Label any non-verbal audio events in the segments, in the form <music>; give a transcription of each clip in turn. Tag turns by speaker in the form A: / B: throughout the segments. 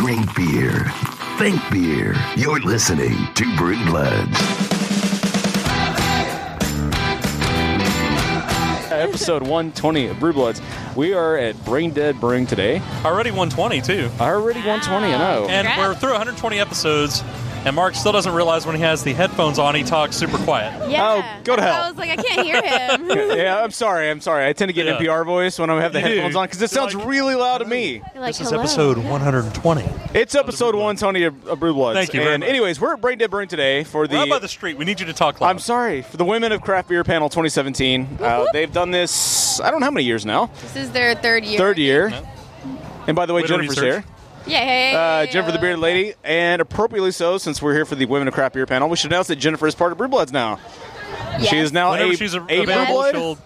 A: Drink beer. Think beer. You're listening to Brew Bloods.
B: Episode 120 of Brew Bloods. We are at BrainDead Brewing today.
C: Already 120 too.
B: I already 120, I know.
C: And
D: Congrats.
C: we're through 120 episodes, and Mark still doesn't realize when he has the headphones on, he talks super quiet.
D: Yeah.
B: Oh, go to hell.
D: I was like, I can't hear him. <laughs>
B: yeah, I'm sorry. I'm sorry. I tend to get
C: Yeah.
B: NPR voice when I have the
C: You do.
B: headphones on because it sounds
C: like-
B: really loud to me.
D: Like,
C: This is
D: "Hello."
C: episode 120.
B: It's episode 120 of, of Brew Bloods.
C: Thank you very
B: And
C: much.
B: anyways, we're at BrainDead Brewing today for
C: We're out by
B: the.
C: the street. We need you to talk loud.
B: I'm sorry for the Women of Craft Beer Panel 2017. Uh, they've done this. I don't know how many years now.
D: This is their third year.
B: Third year.
C: No.
B: And by the way,
C: Way
B: Jennifer's
C: research.
B: here.
D: Yeah, hey,
B: Uh, Jennifer the Bearded Lady, and appropriately so, since we're here for the Women of Crap Beer panel, we should announce that Jennifer is part of Brew Bloods now. She is now
C: Whenever
B: a,
C: she's a,
B: a Brew Blood.
C: she'll.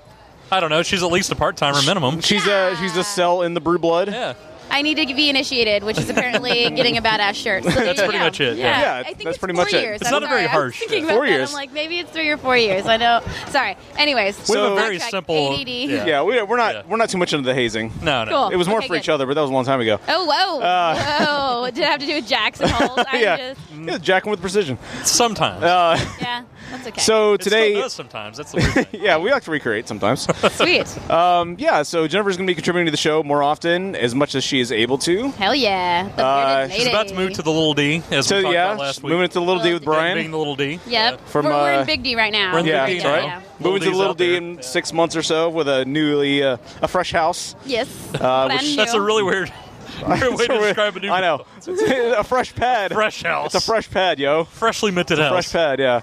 C: I don't know. She's at least a part timer minimum.
B: She's a she's a cell in the Brew Blood.
C: Yeah.
D: I need to be initiated, which is apparently <laughs> getting a badass shirt. So there
C: That's
D: you
C: pretty
D: go.
C: much it,
D: Yeah,
C: yeah.
B: Yeah,
D: I think
B: that's pretty
D: four
B: much it.
D: years.
C: It's
D: I'm
C: not a very
D: sorry, I was
C: harsh-
D: thinking
B: yeah.
D: about
B: Four
D: that.
B: years.
D: I'm like, maybe it's three or four years. I know. Sorry. Anyways,
C: We have a
B: So-
C: very
D: Backtrack.
C: simple.
D: ADD.
C: Yeah.
B: Yeah, we, we're not
C: Yeah.
B: we're not too much into the hazing.
C: No, no.
D: Cool.
B: It was more
D: Okay,
B: for each other, but that was a long time ago.
D: Oh whoa!
B: Uh,
D: whoa! Did it have to do with Jackson Holes? <laughs>
B: Yeah,
D: just
B: yeah, jacking with precision.
C: Sometimes.
B: Uh,
D: yeah. That's okay.
B: so
C: It still
B: today,
C: does sometimes. That's the weird thing. <laughs>
B: yeah, we like to recreate sometimes. <laughs>
D: sweet.
B: um, yeah, so Jennifer's going to be contributing to the show more often, as much as she is able to.
D: Hell yeah! The
B: Uh,
D: bearded
B: she's
C: She's about to move to the little D, as
B: So
C: we talked
B: yeah,
C: about last week.
B: moving to the little D with
D: Little
C: Being
B: Brian.
C: the little D.
D: Yep.
B: From,
D: we're, we're
B: uh,
D: in Big D right now.
C: We're in
B: Yeah,
C: Big D
B: that's
C: now.
B: right.
C: Little
B: Moving to the
C: D's
B: little
C: out
B: D
C: there.
B: in six months or so with a newly uh, a fresh house.
D: Yes.
B: Uh,
D: Brand
B: which-
C: That's a really weird, <laughs> weird way to describe a new
B: I know. a fresh pad.
C: fresh house.
B: It's a fresh pad, yo.
C: freshly minted house.
B: Fresh pad, yeah.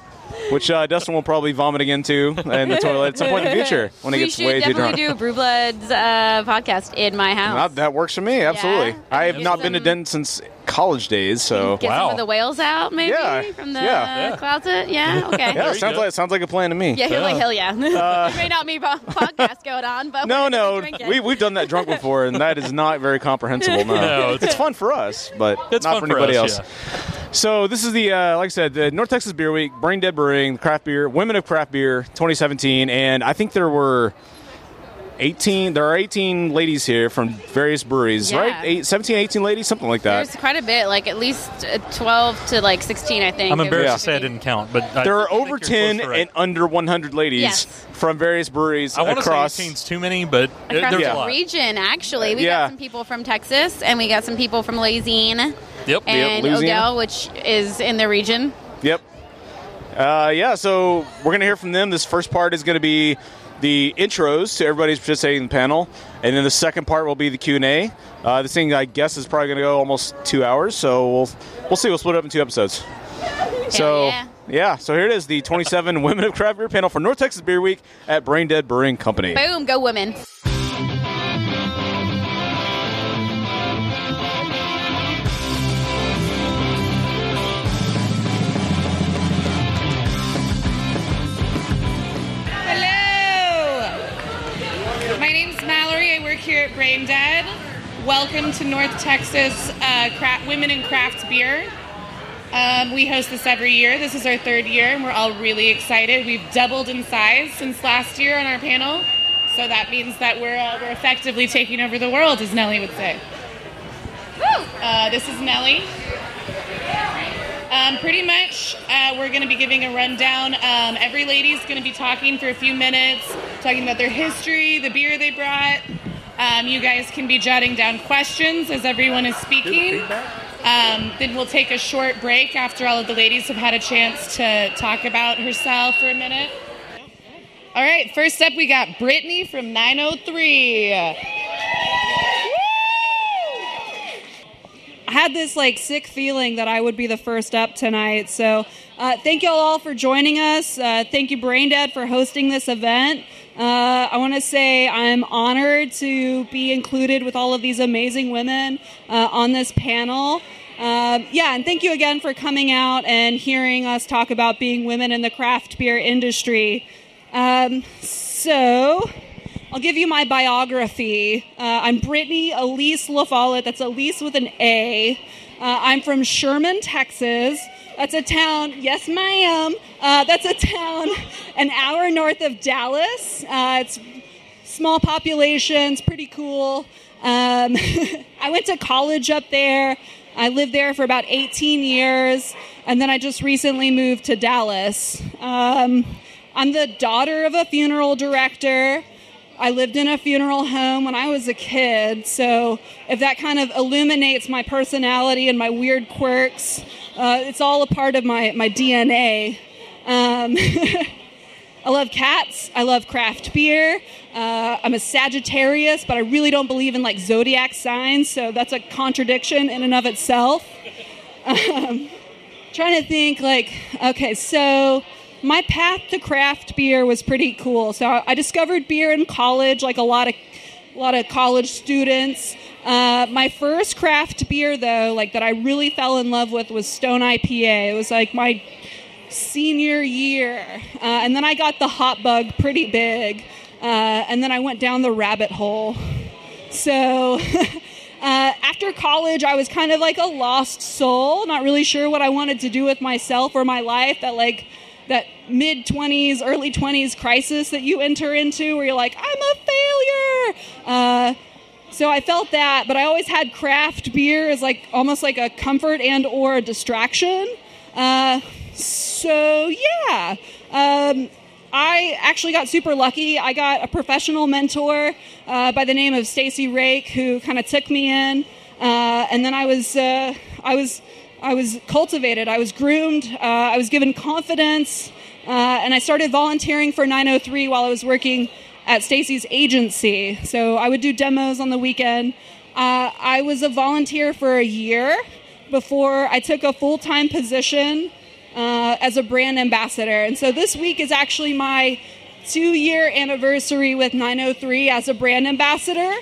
B: Which uh, Dustin will probably vomit again too in the toilet at some point in the future <laughs> when he
D: we
B: gets
D: should
B: way too
D: definitely
B: drunk.
D: do a Brew Bloods uh, podcast in my house.
B: Not- that works for me, absolutely. I have
D: Get
B: not been to
D: some-
B: Denton since college days, so
D: Get
C: Wow.
D: some of the whales out, maybe
B: Yeah,
D: from the
B: yeah.
C: Yeah.
D: closet. Yeah, <laughs> okay.
B: yeah, sounds
C: go.
B: like sounds like a plan to me.
D: Yeah, you're like hell yeah. <laughs> there may not be podcast going on, but
B: No,
D: we're
B: no,
D: gonna drink it.
B: we we've done that drunk before, and that is not very comprehensible. No,
C: No,
B: it's,
C: it's-
B: fun for us, but
C: It's
B: not
C: fun
B: for anybody
C: us,
B: else. So this is the uh, like I said, the North Texas Beer Week, BrainDead Brewing, Craft Beer, Women of Craft Beer, 2017, and I think there were 18. There are 18 ladies here from various breweries,
D: Yeah.
B: right? Eight, 17, 18 ladies, something like that.
D: There's quite a bit, like at least uh, 12 to like 16, I think.
C: I'm embarrassed
D: was
C: to say I didn't count, but I
B: there are
C: think
B: over 10
C: right.
B: and under 100 ladies
D: Yes.
B: from various breweries
C: I want to
B: across.
C: say 18's too many, but
D: Across
C: there's
D: the
C: a lot.
D: region, actually. We
B: Yeah.
D: got some people from Texas, and we got some people from Louisiana
C: Yep.
D: and
B: Louisiana.
D: Odell, which is in the region.
B: Yep. Uh, yeah, so we're going to hear from them. This first part is going to be the intros to everybody who's participating in the panel, and then the second part will be the Q and A. Uh, this thing, I guess, is probably going to go almost two hours, so we'll we'll see. We'll split it up in two episodes. so
D: yeah.
B: so here it is, the 27 <laughs> Women of Craft Beer panel for North Texas Beer Week at BrainDead Brewing Company.
D: Boom, go women.
E: Here at BrainDead. Welcome to North Texas uh, Cra- Women in Craft Beer. Um, we host this every year. This is our third year, and we're all really excited. We've doubled in size since last year on our panel, so that means that we're, uh, we're effectively taking over the world, as Nellie would say. Uh, this is Nellie. Um, pretty much, uh, we're going to be giving a rundown. Um, every lady's going to be talking for a few minutes, talking about their history, the beer they brought. Um, you guys can be jotting down questions as everyone is speaking. Um, then we'll take a short break after all of the ladies have had a chance to talk about herself for a minute. All right, first up, we got Brittany from 903.
F: I had this like sick feeling that I would be the first up tonight. So uh, thank you all for joining us. Uh, thank you, BrainDead, for hosting this event. Uh, I want to say I'm honored to be included with all of these amazing women uh, on this panel. Um, yeah, and thank you again for coming out and hearing us talk about being women in the craft beer industry. Um, so, I'll give you my biography. Uh, I'm Brittany Elise LaFollett. That's Elise with an A. Uh, I'm from Sherman, Texas. That's a town, yes, ma'am. Uh, that's a town an hour north of Dallas. Uh, it's small populations, pretty cool. Um, <laughs> I went to college up there. I lived there for about 18 years, and then I just recently moved to Dallas. Um, I'm the daughter of a funeral director. I lived in a funeral home when I was a kid, so if that kind of illuminates my personality and my weird quirks, uh, it's all a part of my, my DNA. Um, <laughs> I love cats. I love craft beer. Uh, I'm a Sagittarius, but I really don't believe in like zodiac signs, so that's a contradiction in and of itself. <laughs> Um, trying to think like, okay, so my path to craft beer was pretty cool. So I discovered beer in college, like a lot of a lot of college students. Uh, my first craft beer, though, like that I really fell in love with, was Stone IPA. It was like my senior year, uh, and then I got the hop bug pretty big, uh, and then I went down the rabbit hole. So. <laughs> Uh, after college, I was kind of like a lost soul, not really sure what I wanted to do with myself or my life. That like that mid 20s, early 20s crisis that you enter into where you're like, I'm a failure. Uh, so I felt that, but I always had craft beer as like almost like a comfort and or a distraction. Uh, so yeah, um, I actually got super lucky. I got a professional mentor uh, by the name of Stacy Rake who kind of took me in, uh, and then I was uh, I was I was cultivated, I was groomed, uh, I was given confidence, uh, and I started volunteering for 903 while I was working at Stacy's agency. So I would do demos on the weekend. Uh, I was a volunteer for a year before I took a full time position uh, as a brand ambassador. And so this week is actually my two year anniversary with 903 as a brand ambassador.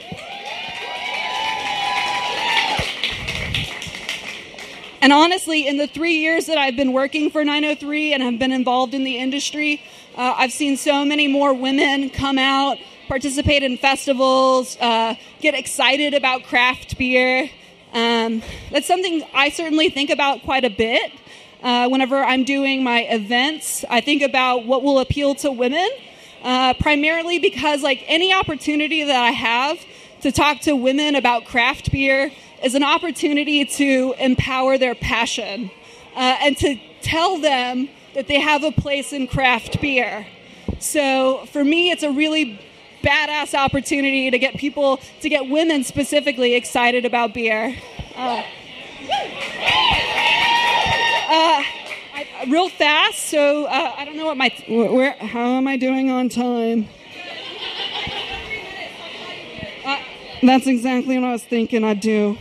F: And honestly, in the three years that I've been working for 903 and have been involved in the industry, uh, I've seen so many more women come out, participate in festivals, uh, get excited about craft beer. Um, that's something I certainly think about quite a bit. Uh, whenever I'm doing my events, I think about what will appeal to women, uh, primarily because, like, any opportunity that I have to talk to women about craft beer is an opportunity to empower their passion uh, and to tell them that they have a place in craft beer. So for me, it's a really badass opportunity to get people, to get women specifically excited about beer. Uh, uh, I, real fast, so uh, I don't know what my, where, how am I doing on time? Uh, that's exactly what I was thinking I'd do.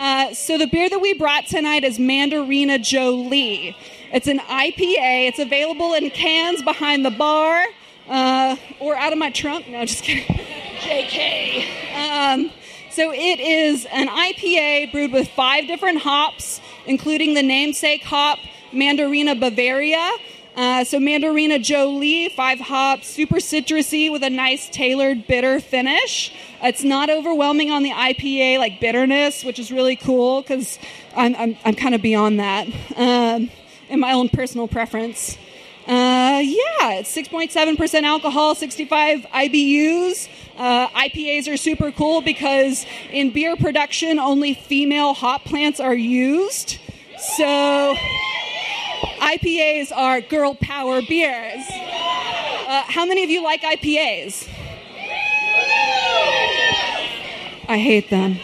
F: Uh, so the beer that we brought tonight is Mandarina Jolie. It's an IPA. It's available in cans behind the bar uh, or out of my trunk. No, just kidding. <laughs> JK. Um, so it is an IPA brewed with five different hops, including the namesake hop Mandarina Bavaria. Uh, so Mandarina Jolie, five hops, super citrusy with a nice tailored bitter finish. It's not overwhelming on the IPA like bitterness, which is really cool because I'm, I'm, I'm kind of beyond that um, in my own personal preference. Uh, yeah, it's 6.7% alcohol, 65 IBUs. Uh, IPAs are super cool because in beer production, only female hop plants are used. So IPAs are girl power beers. Uh, how many of you like IPAs? I hate them.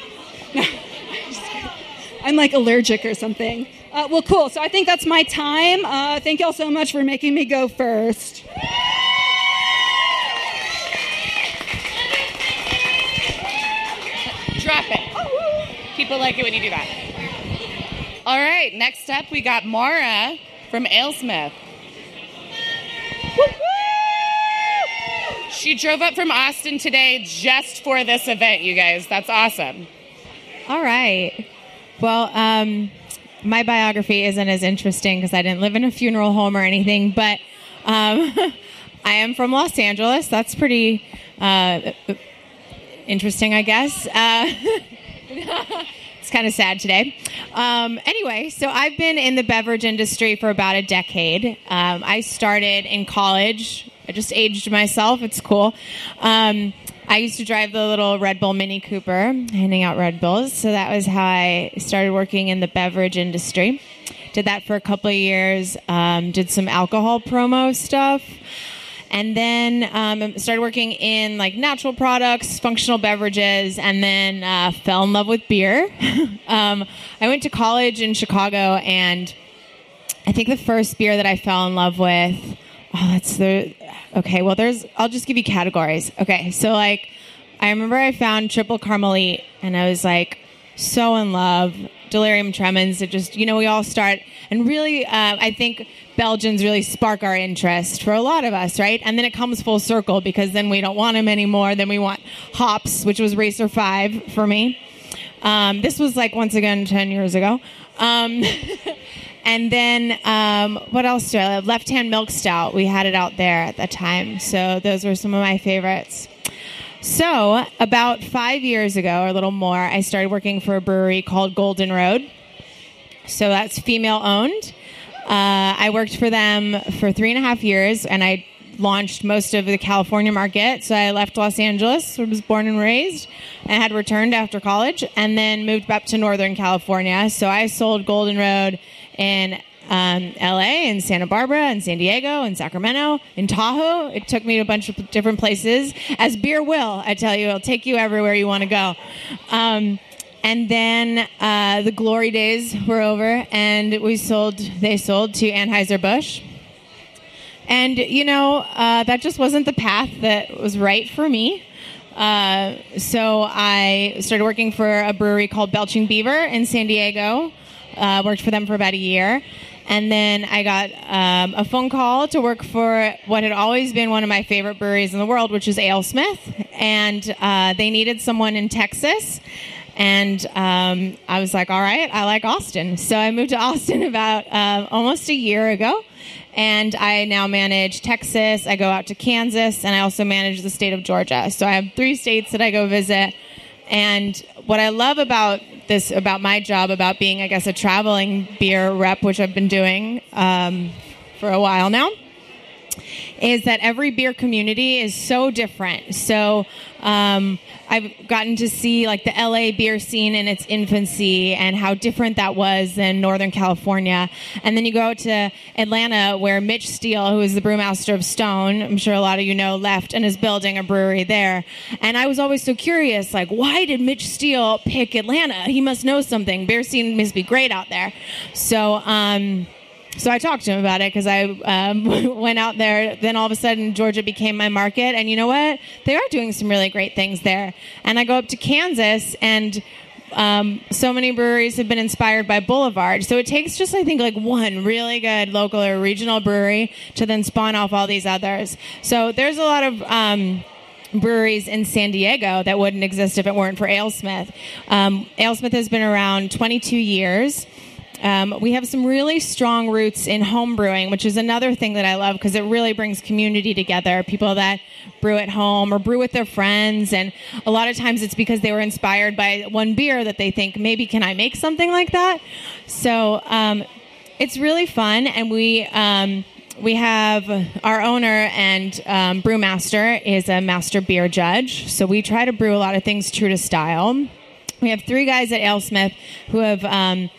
F: I'm like allergic or something. Uh, well, cool. So I think that's my time. Uh, thank y'all so much for making me go first.
E: Drop it. People like it when you do that. All right, next up we got Maura from AleSmith. She drove up from Austin today just for this event, you guys. That's awesome.
G: All right. Well, um, my biography isn't as interesting because I didn't live in a funeral home or anything, but um, <laughs> I am from Los Angeles. That's pretty uh, interesting, I guess. Uh, <laughs> it's kind of sad today. Um, anyway, so I've been in the beverage industry for about a decade. Um, I started in college. I just aged myself. It's cool. Um, I used to drive the little Red Bull Mini Cooper, handing out Red Bulls. So that was how I started working in the beverage industry. Did that for a couple of years. Um, did some alcohol promo stuff and then um, started working in like natural products, functional beverages, and then uh, fell in love with beer. <laughs> um, I went to college in Chicago, and I think the first beer that I fell in love with. Oh, that's the okay. Well, there's. I'll just give you categories. Okay, so like, I remember I found Tripel Karmeliet, and I was like so in love. Delirium tremens. It just, you know, we all start, and really, uh, I think Belgians really spark our interest for a lot of us, right? And then it comes full circle because then we don't want them anymore. Then we want hops, which was Racer 5 for me. Um, this was like, once again, 10 years ago. Um, <laughs> and then um, what else do I love? Left Hand Milk Stout. We had it out there at the time. So those were some of my favorites. So, about five years ago, or a little more, I started working for a brewery called Golden Road. So, that's female owned. Uh, I worked for them for three and a half years, and I launched most of the California market. So, I left Los Angeles, where I was born and raised, and had returned after college, and then moved back to Northern California. So, I sold Golden Road in um, LA and Santa Barbara and San Diego and Sacramento and Tahoe. It took me to a bunch of different places, as beer will. I tell you, it'll take you everywhere you want to go. Um, and then uh, the glory days were over, and we sold. They sold to Anheuser Busch. And you know uh, that just wasn't the path that was right for me. Uh, so I started working for a brewery called Belching Beaver in San Diego. Uh, worked for them for about a year, and then I got um, a phone call to work for what had always been one of my favorite breweries in the world, which is AleSmith. And uh, they needed someone in Texas. And um, I was like, all right, I like Austin. So I moved to <laughs> Austin about uh, almost a year ago. And I now manage Texas, I go out to Kansas, and I also manage the state of Georgia. So I have three states that I go visit. And what I love about this about my job about being, I guess, a traveling beer rep, which I've been doing um, for a while now, is that every beer community is so different. So um, I've gotten to see like the LA beer scene in its infancy and how different that was than Northern California. And then you go to Atlanta where Mitch Steele, who is the brewmaster of Stone, I'm sure a lot of you know, left and is building a brewery there. And I was always so curious, like, why did Mitch Steele pick Atlanta? He must know something. Beer scene must be great out there. So, um, so I talked to him about it because I um, <laughs> went out there. Then all of a sudden, Georgia became my market, and you know what? They are doing some really great things there. And I go up to Kansas, and um, so many breweries have been inspired by Boulevard. So it takes just I think like one really good local or regional brewery to then spawn off all these others. So there's a lot of um, breweries in San Diego that wouldn't exist if it weren't for AleSmith. Um, AleSmith has been around 22 years. Um, we have some really strong roots in home brewing, which is another thing that I love because it really brings community together. People that brew at home or brew with their friends, and a lot of times it's because they were inspired by one beer that they think maybe can I make something like that. So um, it's really fun, and we. Um, we have our owner and um, brewmaster is a master beer judge, so we try to brew a lot of things true to style. We have three guys at AleSmith who have um,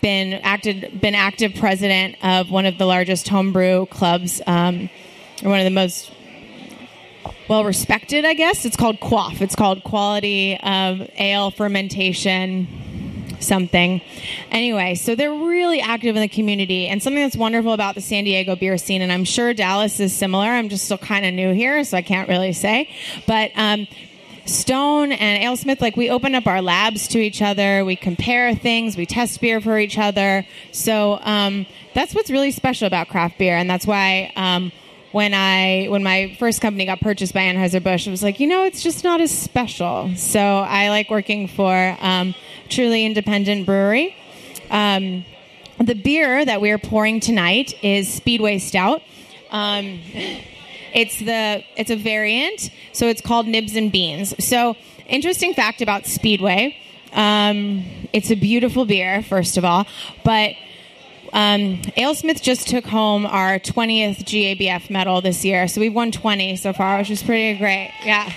G: been acted been active president of one of the largest homebrew clubs, um, or one of the most well respected, I guess. It's called Quaff. It's called Quality of Ale Fermentation something. Anyway, so they're really active in the community, and something that's wonderful about the San Diego beer scene, and I'm sure Dallas is similar. I'm just still kind of new here, so I can't really say, but um, Stone and AleSmith, like we open up our labs to each other, we compare things, we test beer for each other. So um, that's what's really special about craft beer, and that's why um, when I when my first company got purchased by Anheuser Busch, I was like, you know, it's just not as special. So I like working for um, truly independent brewery. Um, the beer that we are pouring tonight is Speedway Stout. <laughs> It's the it's a variant, so it's called Nibs and Beans. So interesting fact about Speedway. Um, it's a beautiful beer, first of all, but Um, AleSmith just took home our 20th GABF medal this year, so we've won 20 so far, which is pretty great. Yeah.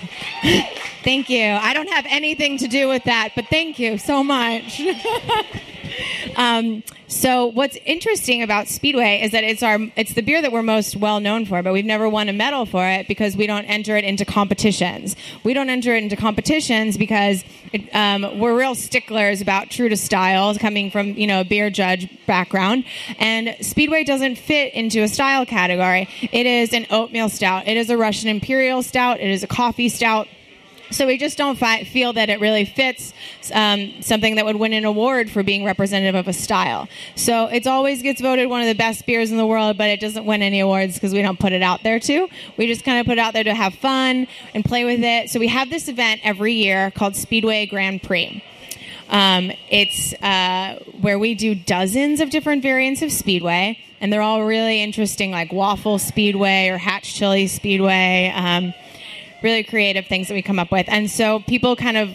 G: <laughs> thank you. I don't have anything to do with that, but thank you so much. <laughs> <laughs> um, so what's interesting about Speedway is that it's our it's the beer that we're most well known for, but we've never won a medal for it because we don't enter it into competitions. We don't enter it into competitions because it, um, we're real sticklers about true to style, coming from you know a beer judge background, and Speedway doesn't fit into a style category. It is an oatmeal stout. It is a Russian Imperial stout. It is a coffee stout. So we just don't fi- feel that it really fits um, something that would win an award for being representative of a style. So it always gets voted one of the best beers in the world, but it doesn't win any awards because we don't put it out there too. We just kind of put it out there to have fun and play with it. So we have this event every year called Speedway Grand Prix. Um, it's uh, where we do dozens of different variants of Speedway, and they're all really interesting, like Waffle Speedway or Hatch Chili Speedway. Um, really creative things that we come up with. And so people kind of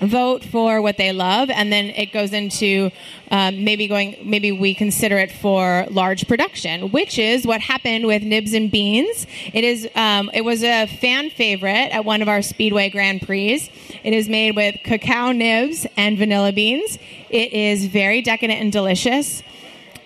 G: vote for what they love and then it goes into um, maybe going maybe we consider it for large production which is what happened with nibs and beans. It is um, it was a fan favorite at one of our speedway grand prix. It is made with cacao nibs and vanilla beans. It is very decadent and delicious.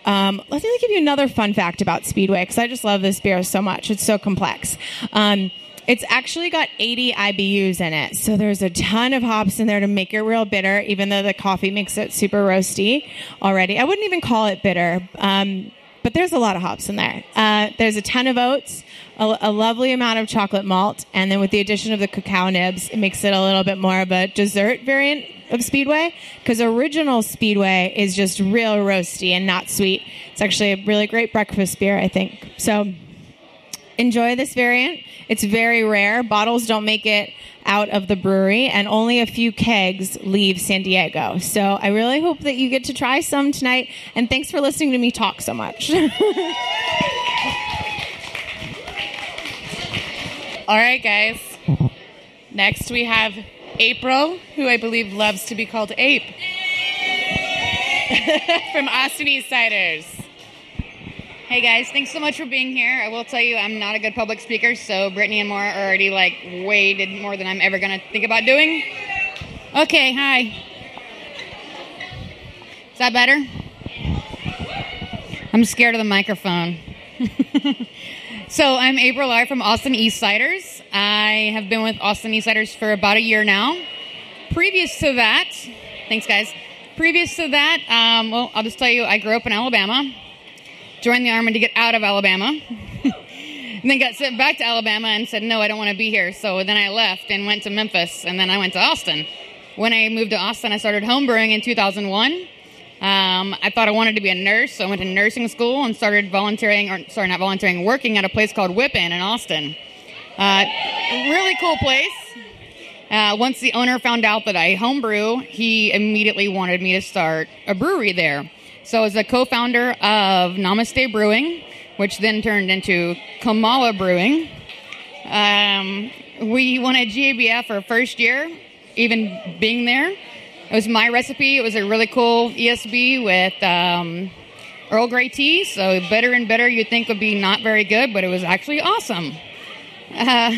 G: Um, let me give you another fun fact about speedway because i just love this beer so much. It's so complex. Um, it's actually got 80 IBUs in it. So there's a ton of hops in there to make it real bitter, even though the coffee makes it super roasty already. I wouldn't even call it bitter. Um, but there's a lot of hops in there. Uh, there's a ton of oats, a, a, lovely amount of chocolate malt, and then with the addition of the cacao nibs, it makes it a little bit more of a dessert variant of Speedway. Because original Speedway is just real roasty and not sweet. It's actually a really great breakfast beer, I think. So enjoy this variant. It's very rare. Bottles don't make it out of the brewery, and only a few kegs leave San Diego. So I really hope that you get to try some tonight. And thanks for listening to me talk so much. <laughs>
E: All right, guys. Next, we have April, who I believe loves to be called Ape, <laughs> from Austin Eastciders.
H: Hey guys, thanks so much for being here. I will tell you, I'm not a good public speaker, so Brittany and Maura already like way did more than I'm ever gonna think about doing. Okay, hi. Is that better? I'm scared of the microphone. <laughs> so I'm April R from Austin Eastciders. I have been with Austin Eastciders for about a year now. Previous to that, thanks guys. Previous to that, um, well, I'll just tell you, I grew up in Alabama joined the Army to get out of Alabama. <laughs> and then got sent back to Alabama and said, no, I don't want to be here. So then I left and went to Memphis, and then I went to Austin. When I moved to Austin, I started homebrewing in 2001. Um, I thought I wanted to be a nurse, so I went to nursing school and started volunteering, or sorry, not volunteering, working at a place called Whip-In in Austin. Uh, really cool place. Uh, once the owner found out that I homebrew, he immediately wanted me to start a brewery there. So, as a co founder of Namaste Brewing, which then turned into Kamala Brewing, um, we won a GABF our first year, even being there. It was my recipe. It was a really cool ESB with um, Earl Grey tea. So, better and better you'd think would be not very good, but it was actually awesome. Uh,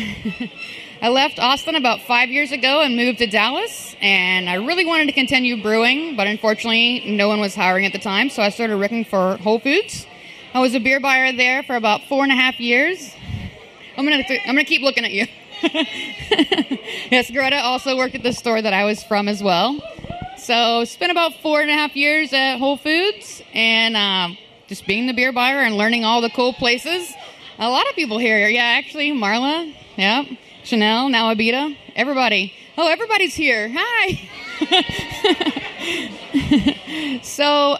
H: <laughs> I left Austin about five years ago and moved to Dallas, and I really wanted to continue brewing, but unfortunately, no one was hiring at the time, so I started working for Whole Foods. I was a beer buyer there for about four and a half years. I'm gonna, I'm gonna keep looking at you. <laughs> yes, Greta also worked at the store that I was from as well. So spent about four and a half years at Whole Foods, and uh, just being the beer buyer and learning all the cool places. A lot of people here, yeah, actually, Marla, yeah. Chanel, now Abita, everybody. Oh, everybody's here. Hi. <laughs> so,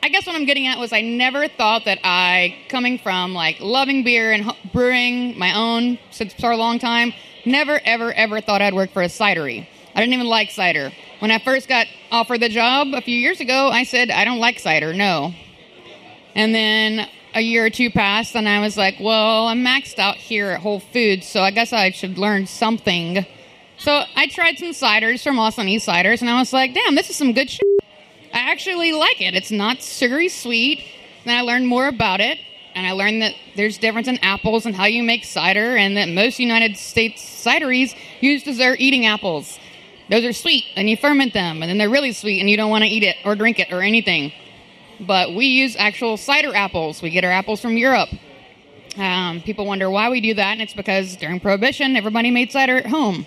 H: I guess what I'm getting at was I never thought that I, coming from like loving beer and brewing my own since for a long time, never, ever, ever thought I'd work for a cidery. I didn't even like cider. When I first got offered the job a few years ago, I said, I don't like cider, no. And then a year or two passed, and I was like, well, I'm maxed out here at Whole Foods, so I guess I should learn something. So I tried some ciders from Austin Eastciders, and I was like, damn, this is some good shit. I actually like it. It's not sugary sweet. Then I learned more about it, and I learned that there's difference in apples and how you make cider, and that most United States cideries use dessert eating apples. Those are sweet, and you ferment them, and then they're really sweet, and you don't want to eat it or drink it or anything. But we use actual cider apples. We get our apples from Europe. Um, people wonder why we do that, and it's because during Prohibition, everybody made cider at home.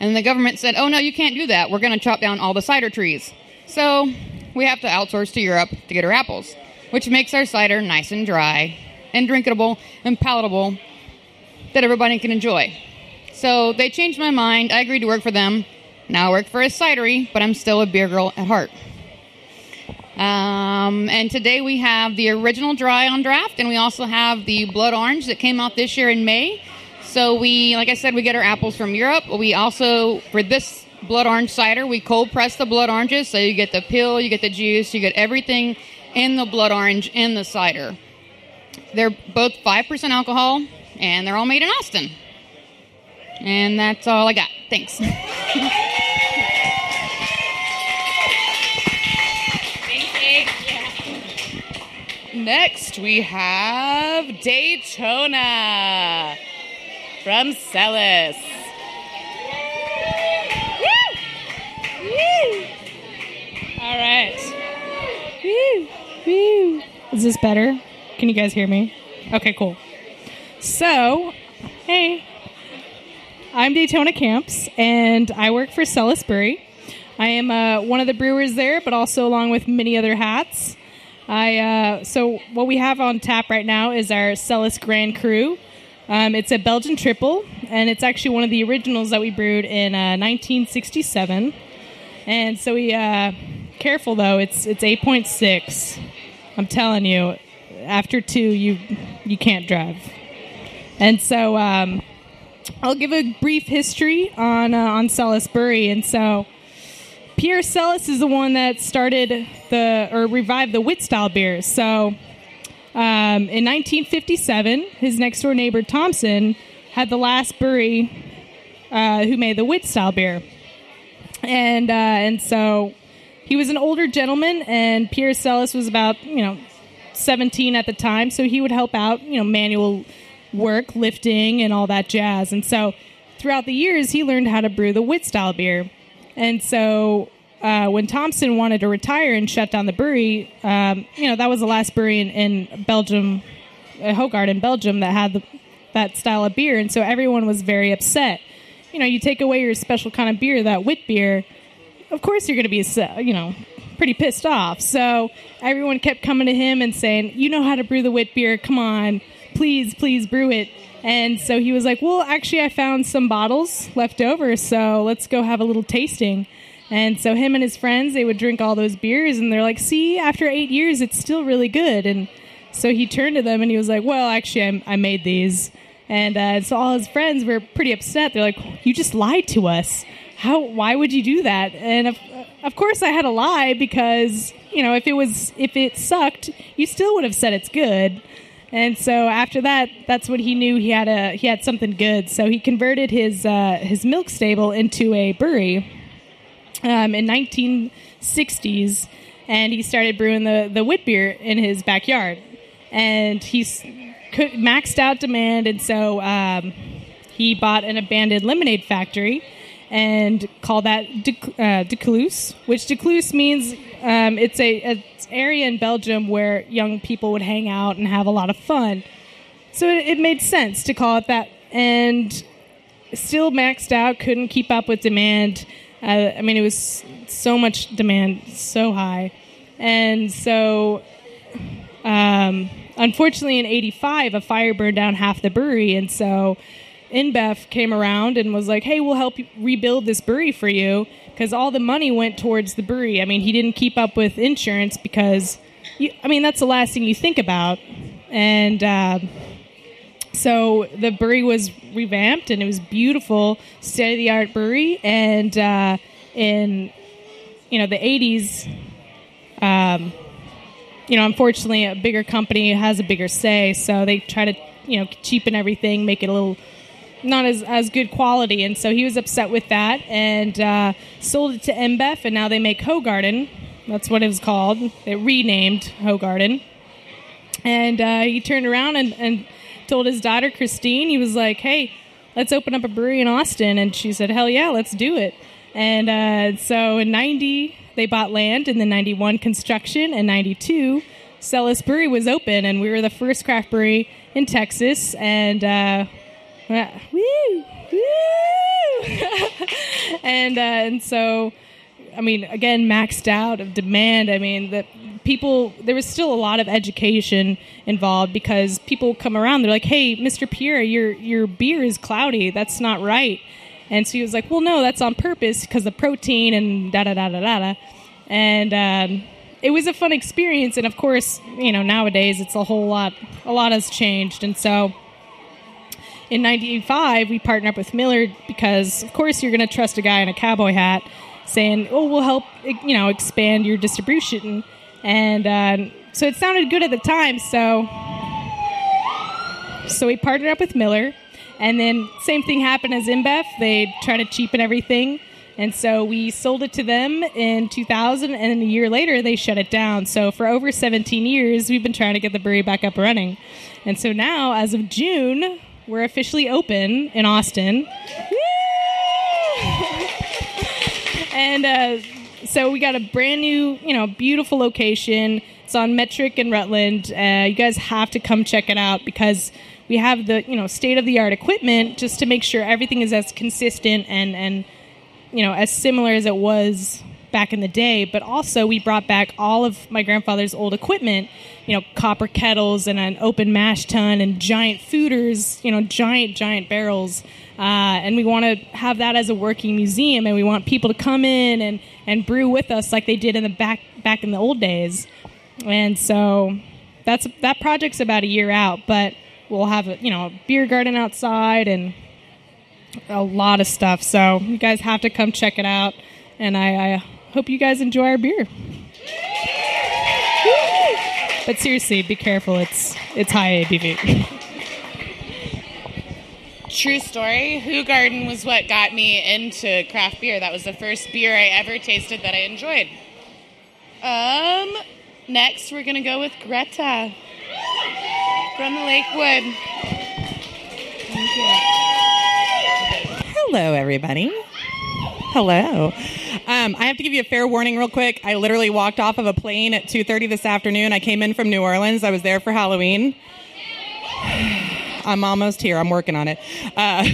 H: And the government said, oh no, you can't do that. We're going to chop down all the cider trees. So we have to outsource to Europe to get our apples, which makes our cider nice and dry and drinkable and palatable that everybody can enjoy. So they changed my mind. I agreed to work for them. Now I work for a cidery, but I'm still a beer girl at heart. Um, and today we have the original dry on draft, and we also have the blood orange that came out this year in May. So we, like I said, we get our apples from Europe. We also, for this blood orange cider, we cold press the blood oranges, so you get the peel, you get the juice, you get everything in the blood orange in the cider. They're both 5% alcohol, and they're all made in Austin. And that's all I got. Thanks. <laughs>
E: Next, we have Daytona from Celis.
I: All right. Woo, woo. Is this better? Can you guys hear me? Okay, cool. So, hey, I'm Daytona Camps, and I work for Celis Brewery. I am uh, one of the brewers there, but also along with many other hats. I uh, so what we have on tap right now is our Celis Grand Cru. Um, it's a Belgian triple, and it's actually one of the originals that we brewed in uh, 1967. And so we uh, careful though. It's it's 8.6. I'm telling you, after two, you you can't drive. And so um, I'll give a brief history on uh, on Celis Brewery. And so Pierre Celis is the one that started the or revived the wit style beers. So um, in 1957, his next door neighbor Tomsin had the last brewery uh, who made the wit style beer, and uh, and so he was an older gentleman, and Pierre Celis was about you know 17 at the time, so he would help out you know manual work, lifting, and all that jazz. And so throughout the years, he learned how to brew the wit style beer. And so uh, when Tomsin wanted to retire and shut down the brewery, um, you know, that was the last brewery in, in Belgium, uh, Hoegaarden in Belgium, that had the, that style of beer. And so everyone was very upset. You know, you take away your special kind of beer, that wit beer, of course you're going to be, you know, pretty pissed off. So everyone kept coming to him and saying, You know how to brew the wit beer. Come on, please, please brew it. And so he was like, Well, actually, I found some bottles left over, so let's go have a little tasting. And so him and his friends, they would drink all those beers, and they're like, See, after eight years, it's still really good. And so he turned to them and he was like, Well, actually, I, I made these. And uh, so all his friends were pretty upset. They're like, You just lied to us. How? Why would you do that? And of, of course, I had to lie because you know if it was if it sucked, you still would have said it's good. And so after that, that's when he knew he had a he had something good. So he converted his uh, his milk stable into a brewery um, in 1960s, and he started brewing the the wit beer in his backyard. And could, maxed out demand, and so um, he bought an abandoned lemonade factory and call that De, uh, De Kluis, which De Kluis means um, it's a, a area in Belgium where young people would hang out and have a lot of fun. So it, it made sense to call it that. And still maxed out, couldn't keep up with demand. Uh, I mean, it was so much demand, so high. And so, um, unfortunately, in 85, a fire burned down half the brewery. And so, InBev came around and was like, hey, we'll help you rebuild this brewery for you because all the money went towards the brewery. I mean, he didn't keep up with insurance because, you, I mean, that's the last thing you think about. And uh, so the brewery was revamped and it was beautiful, state of the art brewery. And uh, in, you know, the 80s, um, you know, unfortunately, a bigger company has a bigger say, so they try to, you know, cheapen everything, make it a little not as, as good quality. And so he was upset with that and uh, sold it to InBev, and now they make Hoegaarden, That's what it was called. It renamed Hoegaarden. And uh, he turned around and, and told his daughter Christine, he was like, "Hey, let's open up a brewery in Austin." And she said, "Hell yeah, let's do it." And uh, so in '90 they bought land, and then '91 construction, and '92 Celis Brewery was open, and we were the first craft brewery in Texas. And uh, uh, woo, woo, <laughs> and uh, and so. I mean, again, maxed out of demand. I mean, that people there was still a lot of education involved because people come around. They're like, "Hey, Mr. Pierre, your your beer is cloudy. That's not right." And so he was like, "Well, no, that's on purpose because the protein and da da da da da." da." And um, it was a fun experience. And of course, you know, nowadays it's a whole lot. A lot has changed, and so in 95 we partnered up with Miller because of course you're going to trust a guy in a cowboy hat saying oh we'll help you know expand your distribution. And uh, so it sounded good at the time so so we partnered up with Miller. And then same thing happened as InBev. They tried to cheapen everything. And so we sold it to them in 2000 and a year later they shut it down. So for over 17 years we've been trying to get the brewery back up running. And so now as of June we're officially open in Austin. and uh, so we got a brand new, you know, beautiful location. It's on Metric and Rutland. Uh, you guys have to come check it out because we have the, you know, state of the art equipment just to make sure everything is as consistent and and you know as similar as it was back in the day, but also we brought back all of my grandfather's old equipment, you know, copper kettles and an open mash tun and giant foeders, you know, giant, giant barrels. Uh, and we want to have that as a working museum, and we want people to come in and, and brew with us like they did in the back back in the old days. And so that's that project's about a year out, but we'll have a you know a beer garden outside and a lot of stuff. So you guys have to come check it out. And I, I hope you guys enjoy our beer. But seriously, be careful. It's it's high ABV.
E: True story. Hoegaarden was what got me into craft beer. That was the first beer I ever tasted that I enjoyed. Um, next we're gonna go with Greta from the Lakewood. Thank you.
J: Hello, everybody. Hello. Um, I have to give you a fair warning, real quick. I literally walked off of a plane at 2:30 this afternoon. I came in from New Orleans. I was there for Halloween. <sighs> I'm almost here. I'm working on it. Uh,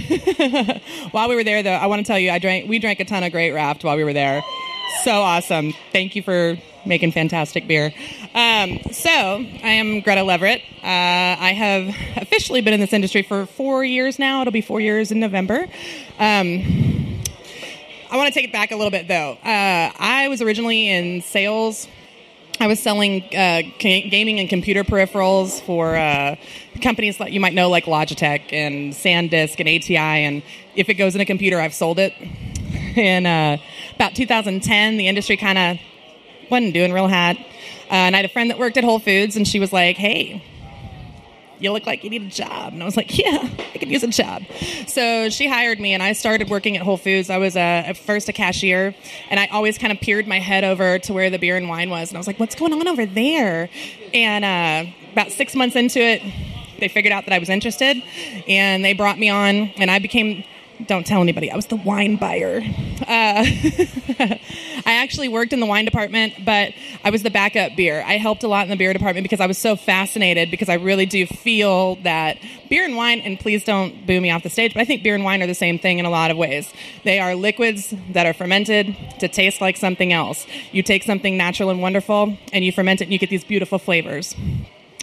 J: <laughs> while we were there, though, I want to tell you, I drank. We drank a ton of Great Raft while we were there. So awesome! Thank you for making fantastic beer. Um, so I am Greta Leverett. Uh, I have officially been in this industry for four years now. It'll be four years in November. Um, I want to take it back a little bit though. Uh, I was originally in sales. I was selling uh, gaming and computer peripherals for uh, companies that you might know, like Logitech and SanDisk and ATI. And if it goes in a computer, I've sold it. <laughs> In uh, about 2010, the industry kind of wasn't doing real hot. Uh, and I had a friend that worked at Whole Foods, and she was like, "Hey, you look like you need a job. And I was like, <laughs> yeah, I could use a job. So she hired me, and I started working at Whole Foods. I was a, at first a cashier, and I always kind of peered my head over to where the beer and wine was. And I was like, what's going on over there? And uh, about six months into it, they figured out that I was interested, and they brought me on, and I became don't tell anybody. I was the wine buyer. Uh, <laughs> I actually worked in the wine department, but I was the backup beer. I helped a lot in the beer department because I was so fascinated because I really do feel that beer and wine, and please don't boo me off the stage, but I think beer and wine are the same thing in a lot of ways. They are liquids that are fermented to taste like something else. You take something natural and wonderful and you ferment it and you get these beautiful flavors.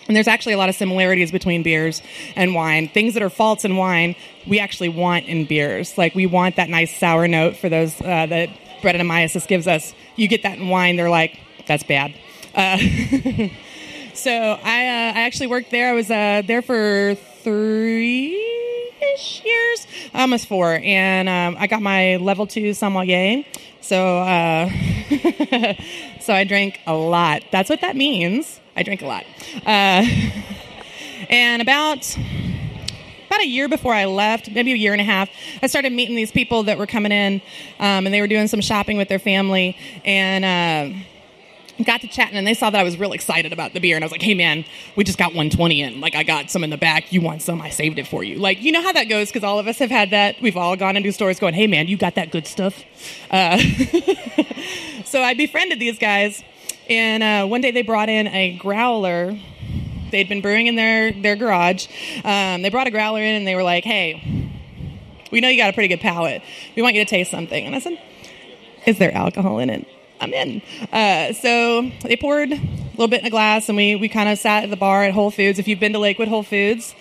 J: And there's actually a lot of similarities between beers and wine. Things that are faults in wine, we actually want in beers. Like we want that nice sour note for those uh, that Brettanomyces gives us. You get that in wine, they're like, that's bad. Uh, <laughs> so I, uh, I actually worked there. I was uh, there for three-ish years, almost four, and um, I got my level two sommelier. So, uh, <laughs> so I drank a lot. That's what that means. I drink a lot. Uh, <laughs> and about about a year before I left, maybe a year and a half, I started meeting these people that were coming in, um, and they were doing some shopping with their family, and uh, got to chatting and they saw that I was real excited about the beer and I was like, hey man, we just got 120 in. Like I got some in the back. You want some? I saved it for you. Like, you know how that goes because all of us have had that. We've all gone into stores going, hey man, you got that good stuff. Uh, <laughs> so I befriended these guys and uh, one day they brought in a growler. They'd been brewing in their, their garage. Um, they brought a growler in and they were like, hey, we know you got a pretty good palate. We want you to taste something. And I said, is there alcohol in it? I'm in. Uh, so they poured a little bit in a glass, and we, we kind of sat at the bar at Whole Foods. If you've been to Lakewood Whole Foods,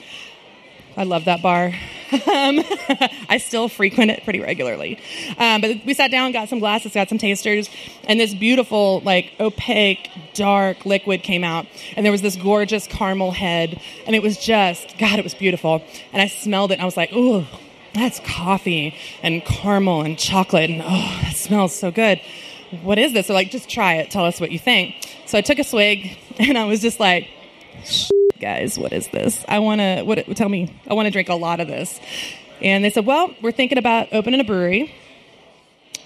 J: I love that bar. um, <laughs> I still frequent it pretty regularly. Um, but we sat down, got some glasses, got some tasters, and this beautiful, like opaque, dark liquid came out. And there was this gorgeous caramel head, and it was just, God, it was beautiful. And I smelled it, and I was like, ooh, that's coffee and caramel and chocolate, and oh, that smells so good what is this? They're like, just try it. Tell us what you think. So I took a swig <laughs> and I was just like, guys, what is this? I want to, what, tell me, I want to drink a lot of this. And they said, well, we're thinking about opening a brewery.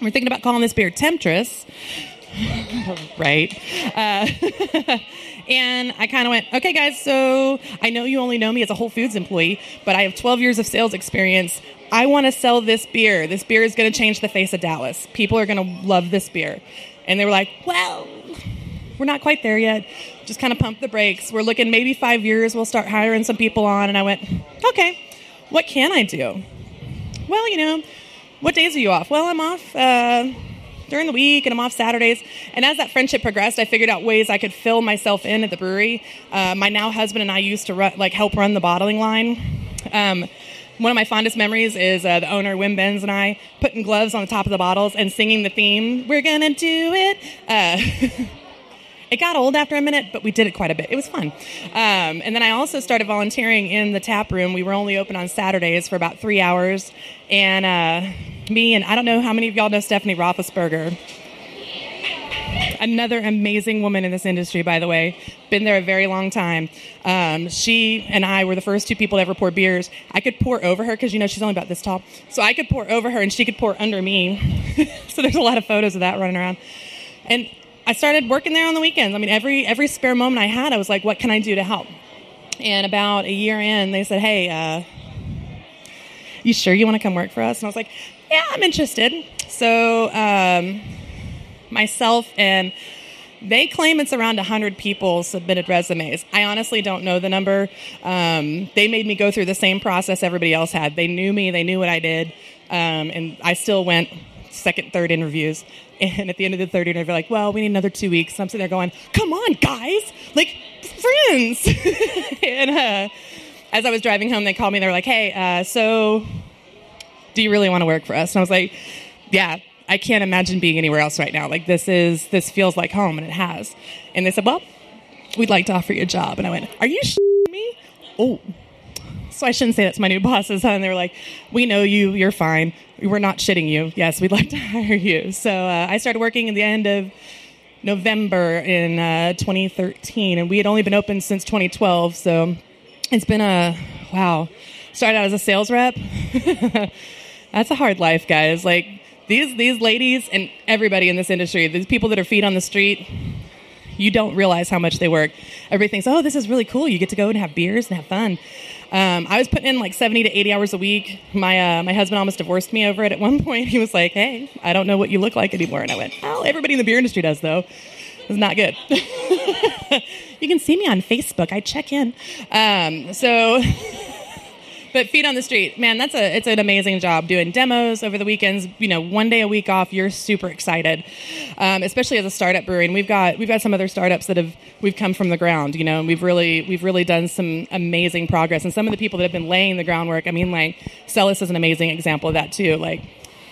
J: We're thinking about calling this beer Temptress. <laughs> right. Uh, <laughs> and I kind of went, okay, guys, so I know you only know me as a Whole Foods employee, but I have 12 years of sales experience. I want to sell this beer. This beer is going to change the face of Dallas. People are going to love this beer. And they were like, well, we're not quite there yet. Just kind of pump the brakes. We're looking maybe five years, we'll start hiring some people on. And I went, okay, what can I do? Well, you know, what days are you off? Well, I'm off. Uh, during the week and I'm off Saturdays. And as that friendship progressed, I figured out ways I could fill myself in at the brewery. Uh, my now husband and I used to like help run the bottling line. Um, one of my fondest memories is uh, the owner, Wim Bens, and I putting gloves on the top of the bottles and singing the theme, We're Gonna Do It. <laughs> It got old after a minute, but we did it quite a bit. It was fun. Um, and then I also started volunteering in the tap room. We were only open on Saturdays for about three hours. And uh, me and I don't know how many of y'all know Stephanie Roethlisberger. Another amazing woman in this industry, by the way. Been there a very long time. Um, she and I were the first two people to ever pour beers. I could pour over her because you know she's only about this tall, so I could pour over her and she could pour under me. <laughs> so there's a lot of photos of that running around. And I started working there on the weekends. I mean, every every spare moment I had, I was like, "What can I do to help?" And about a year in, they said, "Hey, uh, you sure you want to come work for us?" And I was like, "Yeah, I'm interested." So um, myself and they claim it's around 100 people submitted resumes. I honestly don't know the number. Um, they made me go through the same process everybody else had. They knew me, they knew what I did, um, and I still went second, third interviews. And at the end of the third interview, like, well, we need another two weeks. And I'm sitting there going, come on, guys, like friends. <laughs> and uh, as I was driving home, they called me. They were like, hey, uh, so do you really want to work for us? And I was like, yeah, I can't imagine being anywhere else right now. Like this is this feels like home, and it has. And they said, well, we'd like to offer you a job. And I went, are you me? Oh. I shouldn't say that's my new bosses, huh? And they were like, "We know you. You're fine. We're not shitting you. Yes, we'd like to <laughs> hire you." So uh, I started working at the end of November in uh, 2013, and we had only been open since 2012. So it's been a wow. Started out as a sales rep. <laughs> That's a hard life, guys. Like these these ladies and everybody in this industry, these people that are feet on the street, you don't realize how much they work. Everybody thinks, oh, this is really cool. You get to go and have beers and have fun. Um, I was putting in like 70 to 80 hours a week. My, uh, my husband almost divorced me over it at one <laughs> point. He was like, hey, I don't know what you look like anymore. And I went, oh, everybody in the beer industry does, though. It's not good. <laughs> you can see me on Facebook. I check in. Um, so <laughs> but feet on the street, man, that's a it's an amazing job doing demos over the weekends. You know, one day a week off, you're super excited, um, especially as a startup brewery. And we've got we've got some other startups that have we've come from the ground. You know, and we've really we've really done some amazing progress. And some of the people that have been laying the groundwork. I mean, like Celis is an amazing example of that too. Like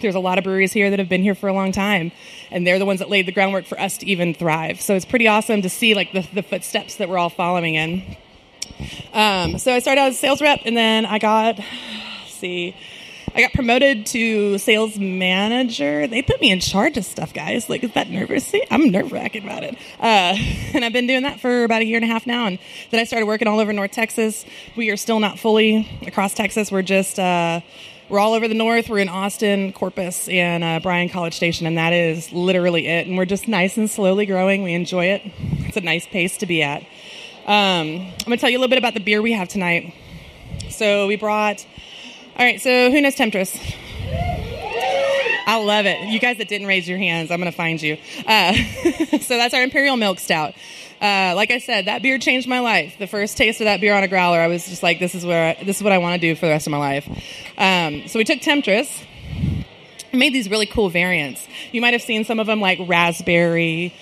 J: there's a lot of breweries here that have been here for a long time and they're the ones that laid the groundwork for us to even thrive so it's pretty awesome to see like the, the footsteps that we're all following in um, so I started out as a sales rep, and then I got, see, I got promoted to sales manager. They put me in charge of stuff, guys. Like, is that nervous? I'm nerve wracking about it. Uh, <laughs> and I've been doing that for about a year and a half now. And then I started working all over North Texas. We are still not fully across Texas. We're just, uh, we're all over the north. We're in Austin, Corpus, and uh, Bryan College Station, and that is literally it. And we're just nice and slowly growing. We enjoy it. It's a nice pace to be at. Um, I'm going to tell you a little bit about the beer we have tonight. So we brought. All right. So who knows Temptress? I love it. You guys that didn't raise your hands, I'm going to find you. Uh, <laughs> so that's our Imperial Milk Stout. Uh, like I said, that beer changed my life. The first taste of that beer on a growler, I was just like, this is where I, this is what I want to do for the rest of my life. Um, so we took Temptress, made these really cool variants. You might have seen some of them like raspberry,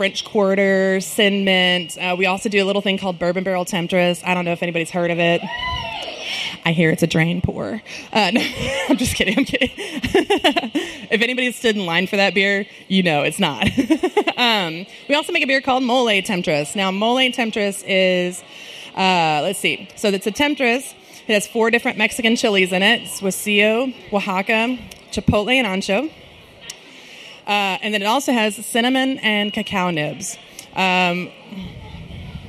J: French Quarter, cinnamon. Uh, we also do a little thing called bourbon barrel Temptress. I don't know if anybody's heard of it. I hear it's a drain pour. Uh, <laughs> no, I'm just kidding. I'm kidding. <laughs> if anybody stood in line for that beer, you know it's not. <laughs> um, we also make a beer called Mole Temptress. Now, Mole Temptress is, uh, let's see. So it's a Temptress. It has four different Mexican chilies in it. It's Oaxaca, Chipotle, and Ancho. Uh, and then it also has cinnamon and cacao nibs. Um,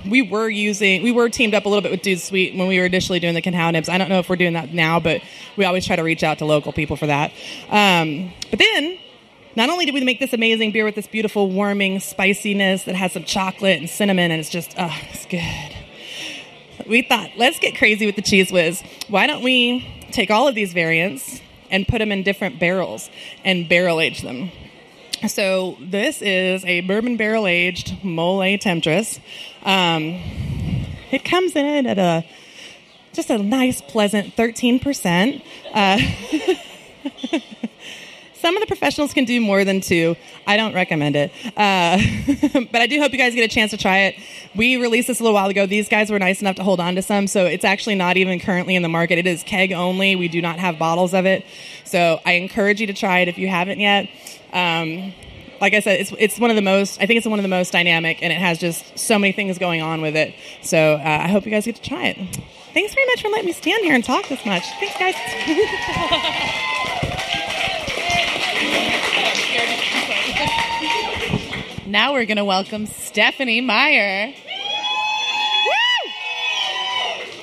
J: we were using we were teamed up a little bit with Dude Sweet when we were initially doing the cacao nibs. I don't know if we're doing that now, but we always try to reach out to local people for that. Um, but then, not only did we make this amazing beer with this beautiful warming spiciness that has some chocolate and cinnamon, and it's just oh, it's good. We thought let's get crazy with the cheese whiz. Why don't we take all of these variants and put them in different barrels and barrel age them? So this is a bourbon barrel aged Mole Temptress. Um, it comes in at a just a nice, pleasant 13%. Uh, <laughs> some of the professionals can do more than two. I don't recommend it. Uh, <laughs> but I do hope you guys get a chance to try it. We released this a little while ago. These guys were nice enough to hold on to some, so it's actually not even currently in the market. It is keg only. We do not have bottles of it. So I encourage you to try it if you haven't yet. Um, like I said, it's it's one of the most. I think it's one of the most dynamic, and it has just so many things going on with it. So uh, I hope you guys get to try it. Thanks very much for letting me stand here and talk this much. Thanks, guys. <laughs>
K: now we're going to welcome Stephanie Meyer.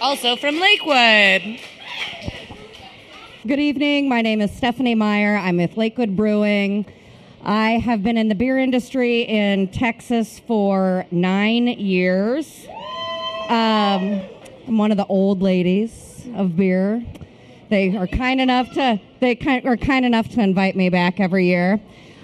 K: Also from Lakewood.
L: Good evening. My name is Stephanie Meyer. I'm with Lakewood Brewing. I have been in the beer industry in Texas for nine years. Um, I'm one of the old ladies of beer. They are kind enough to they kind, are kind enough to invite me back every year.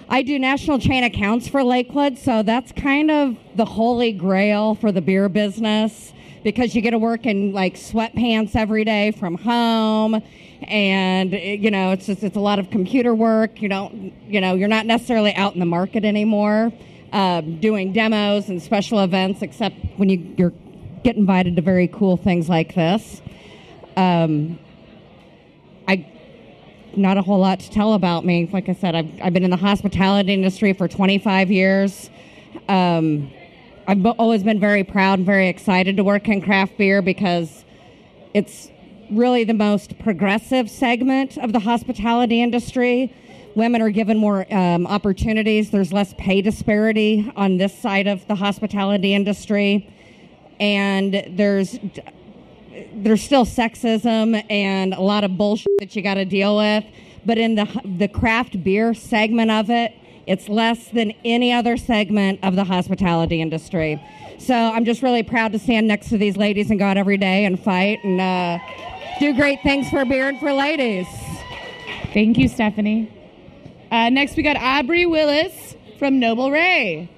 L: I do national chain accounts for Lakewood, so that's kind of the holy grail for the beer business because you get to work in like sweatpants every day from home and you know it's just it's a lot of computer work. You don't you know you're not necessarily out in the market anymore um, doing demos and special events except when you you're get invited to very cool things like this. Um, i not a whole lot to tell about me. Like i said i've, I've been in the hospitality industry for 25 years. Um, i've always been very proud and very excited to work in craft beer because it's really the most progressive segment of the hospitality industry. Women are given more um, opportunities. There's less pay disparity on this side of the hospitality industry, and there's there's still sexism and a lot of bullshit that you got to deal with. But in the the craft beer segment of it, it's less than any other segment of the hospitality industry. So I'm just really proud to stand next to these ladies and go out every day and fight and. Uh, do great things for beer and for ladies.
K: Thank you, Stephanie. Uh, next, we got Aubrie Willis from Noble Rey.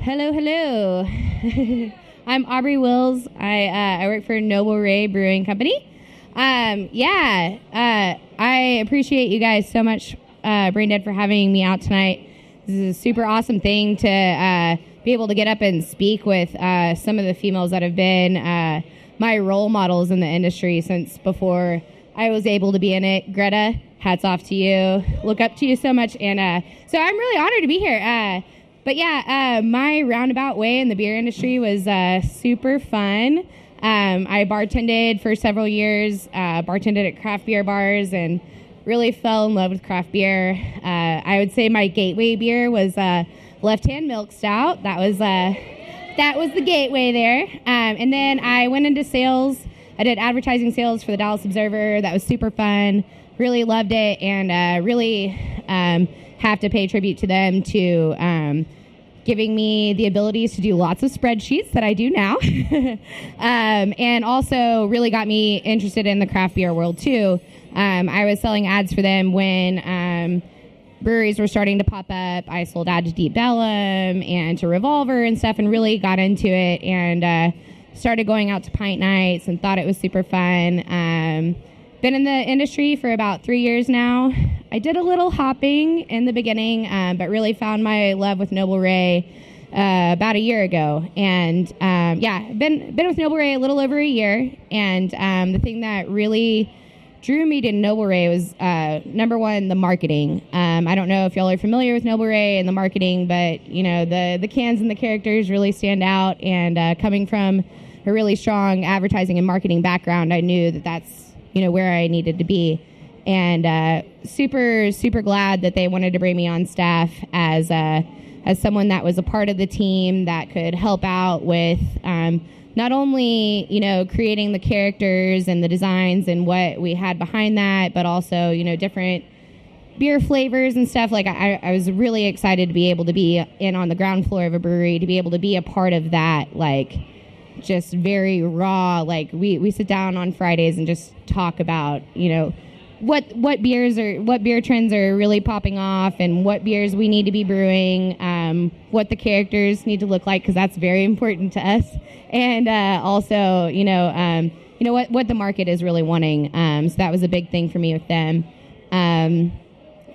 M: Hello, hello. <laughs> I'm Aubrie Wills. I uh, I work for Noble Rey Brewing Company. Um, yeah, uh, I appreciate you guys so much, uh, BrainDead, for having me out tonight. This is a super awesome thing to uh, be able to get up and speak with uh, some of the females that have been uh, my role models in the industry since before I was able to be in it. Greta, hats off to you. Look up to you so much. And uh, so I'm really honored to be here. Uh, but yeah, uh, my roundabout way in the beer industry was uh, super fun. Um, I bartended for several years, bartended at craft beer bars, and really fell in love with craft beer. I would say my gateway beer was Left Hand Milk Stout. That was uh, that was the gateway there. Um, and then I went into sales. I did advertising sales for the Dallas Observer. That was super fun. Really loved it, and uh, really um, have to pay tribute to them to um, giving me the abilities to do lots of spreadsheets that I do now, <laughs> um, and also really got me interested in the craft beer world too. Um, I was selling ads for them when um, breweries were starting to pop up. I sold out to Deep Ellum and to Revolver and stuff, and really got into it and uh, started going out to pint nights and thought it was super fun. Um, been in the industry for about three years now. I did a little hopping in the beginning, um, but really found my love with Noble Rey uh, about a year ago. And um, yeah, been been with Noble Rey a little over a year. And um, the thing that really drew me to Noble Rey was uh, number one, the marketing. Um, I don't know if y'all are familiar with Noble Rey and the marketing, but you know the the cans and the characters really stand out. And uh, coming from a really strong advertising and marketing background, I knew that that's you know where I needed to be. And uh, super super glad that they wanted to bring me on staff as uh, as someone that was a part of the team that could help out with. Um, not only you know creating the characters and the designs and what we had behind that, but also you know different beer flavors and stuff. Like I, I was really excited to be able to be in on the ground floor of a brewery to be able to be a part of that. Like just very raw. Like we we sit down on Fridays and just talk about you know what what beers are what beer trends are really popping off and what beers we need to be brewing um, what the characters need to look like because that's very important to us. And uh, also you know um, you know what what the market is really wanting. Um, so that was a big thing for me with them. Um,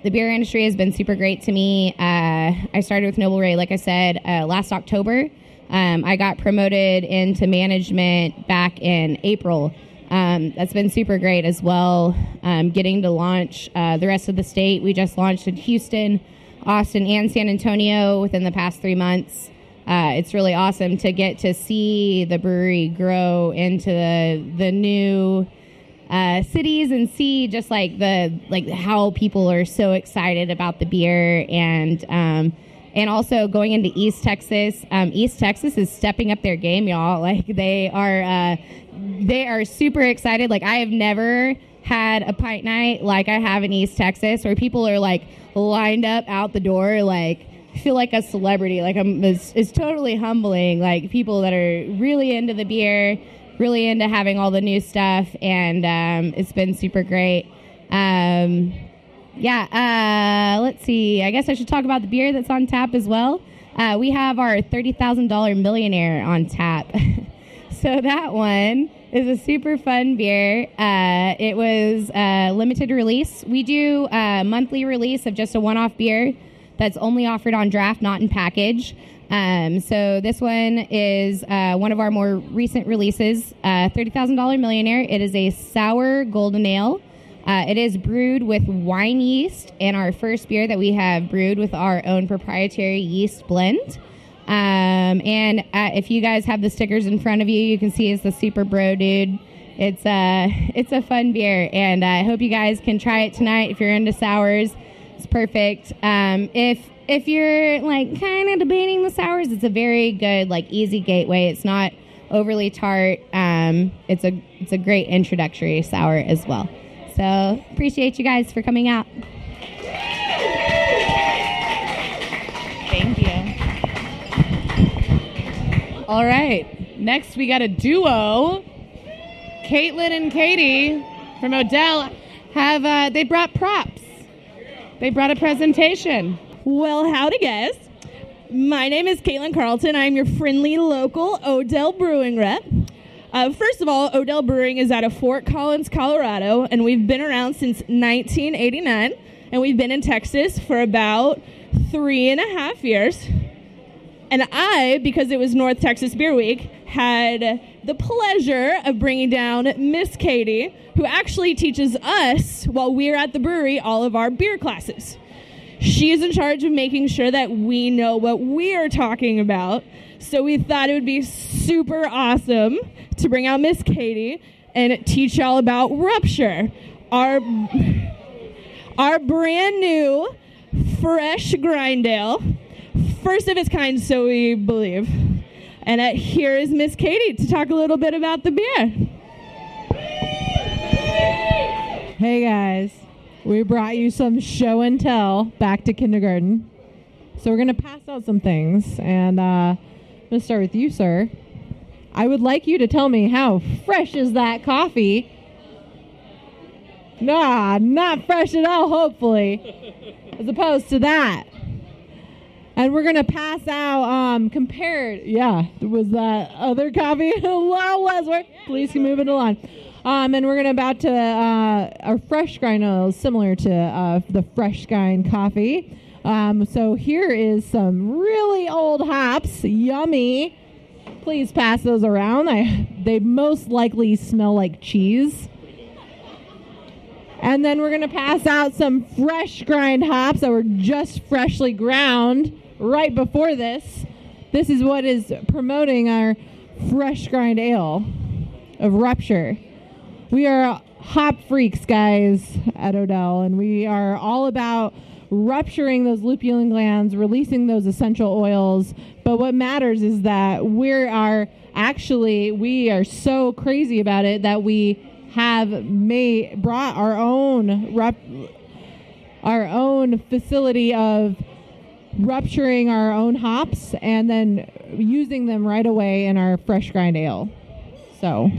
M: the beer industry has been super great to me. Uh, i started with noble rey like i said uh, last october. Um, i got promoted into management back in april um, that's been super great as well. Um, getting to launch uh, the rest of the state. We just launched in Houston, Austin, and San Antonio within the past three months. Uh, it's really awesome to get to see the brewery grow into the the new uh, cities and see just like the like how people are so excited about the beer and um, and also going into East Texas. Um, East Texas is stepping up their game, y'all. <laughs> Like they are uh, they are super excited. Like I have never had a pint night like I have in East Texas, where people are like lined up out the door, like feel like a celebrity. Like I'm, it's, it's totally humbling. Like people that are really into the beer, really into having all the new stuff, and um, it's been super great. Um, yeah, uh, let's see. I guess I should talk about the beer that's on tap as well. Uh, we have our $30,000 millionaire on tap. <laughs> so that one is a super fun beer. Uh, it was a limited release. We do a monthly release of just a one off beer that's only offered on draft, not in package. Um, so this one is uh, one of our more recent releases, uh, $30,000 Millionaire. It is a sour golden ale. Uh, it is brewed with wine yeast, and our first beer that we have brewed with our own proprietary yeast blend. Um, and uh, if you guys have the stickers in front of you, you can see it's the Super Bro Dude. It's a <laughs> it's a fun beer, and I hope you guys can try it tonight. If you're into sours, it's perfect. Um, if if you're like kind of debating the sours, it's a very good like easy gateway. It's not overly tart. Um, it's a it's a great introductory sour as well. So appreciate you guys for coming out.
K: Thank you. All right. Next, we got a duo. Caitlyn and Katie from Odell have uh, they brought props. They brought a presentation.
N: Well, how to guess? My name is Caitlyn Carlton. I'm your friendly local Odell Brewing rep. Uh, first of all, Odell Brewing is out of Fort Collins, Colorado, and we've been around since 1989. And we've been in Texas for about three and a half years. And I, because it was North Texas Beer Week, had the pleasure of bringing down Miss Katie, who actually teaches us while we're at the brewery all of our beer classes. She is in charge of making sure that we know what we are talking about. So we thought it would be super awesome to bring out Miss Katie and teach y'all about Rupture, our our brand new fresh grind ale. first of its kind, so we believe. And uh, here is Miss Katie to talk a little bit about the beer.
O: Hey guys, we brought you some show and tell back to kindergarten. So we're gonna pass out some things, and uh, I'm gonna start with you, sir. I would like you to tell me how fresh is that coffee? Nah, not fresh at all, hopefully, as opposed to that. And we're gonna pass out um, compared. Yeah, was that other coffee? <laughs> wow, was Please move it along. Um, and we're gonna about to uh, our fresh grind ale is similar to uh, the fresh grind coffee. Um, so here is some really old hops, yummy. Please pass those around. I, they most likely smell like cheese. And then we're going to pass out some fresh grind hops that were just freshly ground right before this. This is what is promoting our fresh grind ale of rupture. We are hop freaks, guys, at Odell, and we are all about rupturing those lupulin glands, releasing those essential oils. But what matters is that we are actually we are so crazy about it that we have made brought our own rup, our own facility of rupturing our own hops and then using them right away in our fresh grind ale. So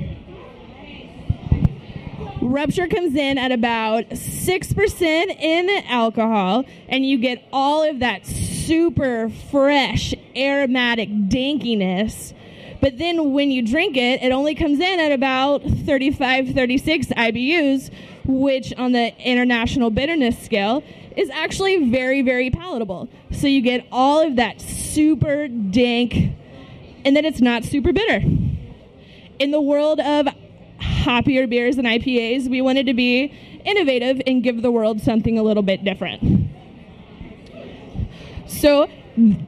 N: Rupture comes in at about 6% in alcohol, and you get all of that super fresh, aromatic dankiness. But then when you drink it, it only comes in at about 35, 36 IBUs, which on the international bitterness scale is actually very, very palatable. So you get all of that super dank, and then it's not super bitter. In the world of hoppier beers and IPAs, we wanted to be innovative and give the world something a little bit different. So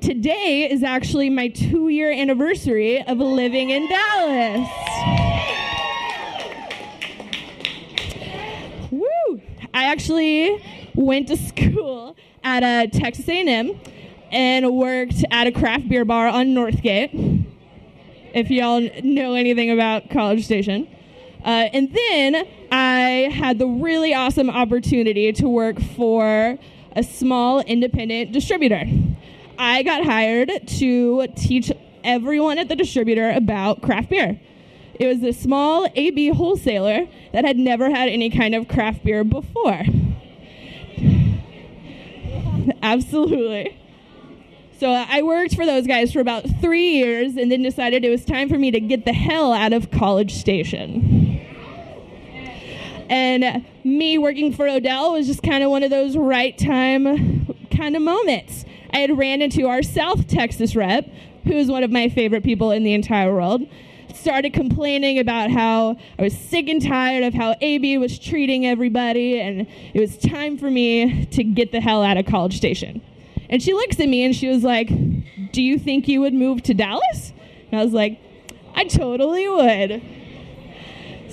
N: today is actually my two year anniversary of living in Dallas. Woo! I actually went to school at uh, a Texas A&M and worked at a craft beer bar on Northgate. If y'all know anything about College Station. Uh, and then I had the really awesome opportunity to work for a small independent distributor. I got hired to teach everyone at the distributor about craft beer. It was a small AB wholesaler that had never had any kind of craft beer before. <laughs> Absolutely. So I worked for those guys for about three years and then decided it was time for me to get the hell out of College Station. And me working for Odell was just kind of one of those right time kind of moments. I had ran into our South Texas rep, who is one of my favorite people in the entire world. Started complaining about how I was sick and tired of how AB was treating everybody, and it was time for me to get the hell out of College Station. And she looks at me and she was like, Do you think you would move to Dallas? And I was like, I totally would.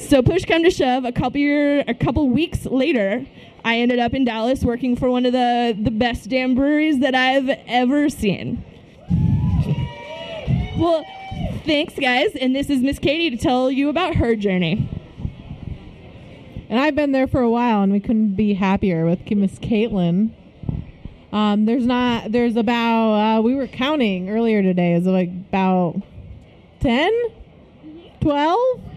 N: So push come to shove, a couple year, a couple weeks later, I ended up in Dallas working for one of the, the best damn breweries that I've ever seen. well, thanks guys, and this is Miss Katie to tell you about her journey.
O: And I've been there for a while, and we couldn't be happier with Miss Caitlyn. Um, there's not. There's about. Uh, we were counting earlier today. Is it like about 10, 12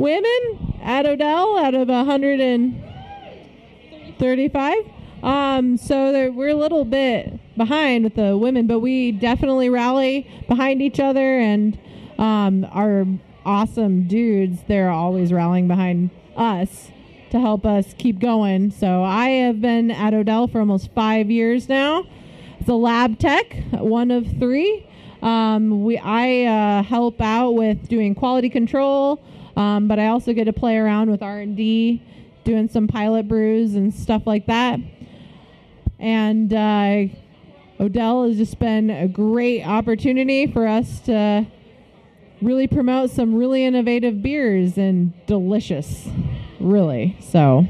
O: women at Odell out of 135. Um, so we're a little bit behind with the women, but we definitely rally behind each other, and um, our awesome dudes. They're always rallying behind us to help us keep going. So I have been at Odell for almost five years now. It's a lab tech, one of three. Um, we I uh, help out with doing quality control, um, but I also get to play around with R and D, doing some pilot brews and stuff like that. And uh, Odell has just been a great opportunity for us to really promote some really innovative beers and delicious really. So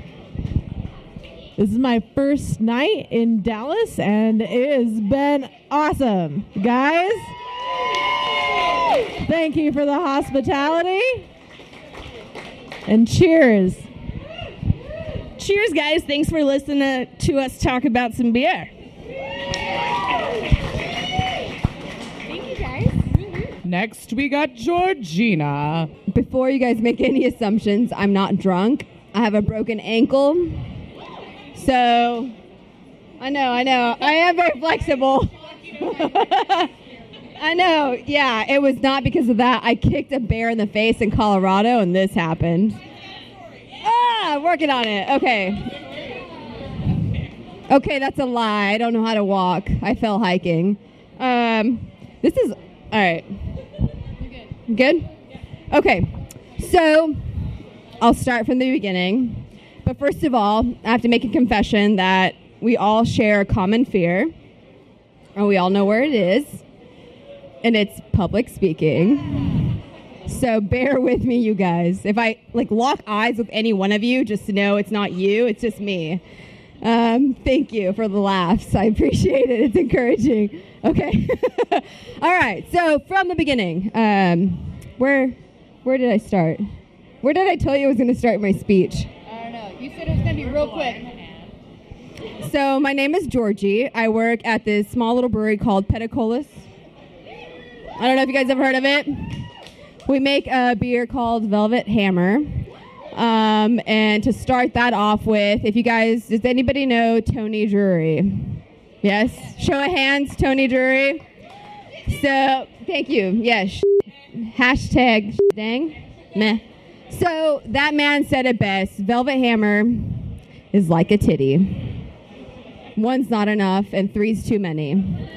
O: this is my first night in Dallas, and it has been awesome, guys.
N: Thank you for the hospitality. And cheers. Cheers, guys. Thanks for listening to us talk about some beer. Thank you, guys. Mm-hmm.
J: Next, we got Georgina.
P: Before you guys make any assumptions, I'm not drunk. I have a broken ankle. So, I know, I know. I am very flexible. <laughs> I know. Yeah, it was not because of that. I kicked a bear in the face in Colorado and this happened. Ah, working on it. Okay. Okay, that's a lie. I don't know how to walk. I fell hiking. Um, this is all right. Good? Okay. So I'll start from the beginning. But first of all, I have to make a confession that we all share a common fear, and we all know where it is, and it's public speaking. So bear with me, you guys. If I like lock eyes with any one of you, just to know it's not you, it's just me. Um, thank you for the laughs. I appreciate it. It's encouraging. Okay. <laughs> All right. So from the beginning, um, where where did I start? Where did I tell you I was going to start my speech?
M: I don't know. You said it was going to be real quick.
P: So my name is Georgie. I work at this small little brewery called Peticolas. I don't know if you guys ever heard of it. We make a beer called Velvet Hammer. Um, and to start that off with, if you guys, does anybody know Tony Drury? Yes? Show of hands, Tony Drury. So, thank you. Yes. Hashtag dang. Meh. So, that man said it best Velvet Hammer is like a titty. One's not enough, and three's too many.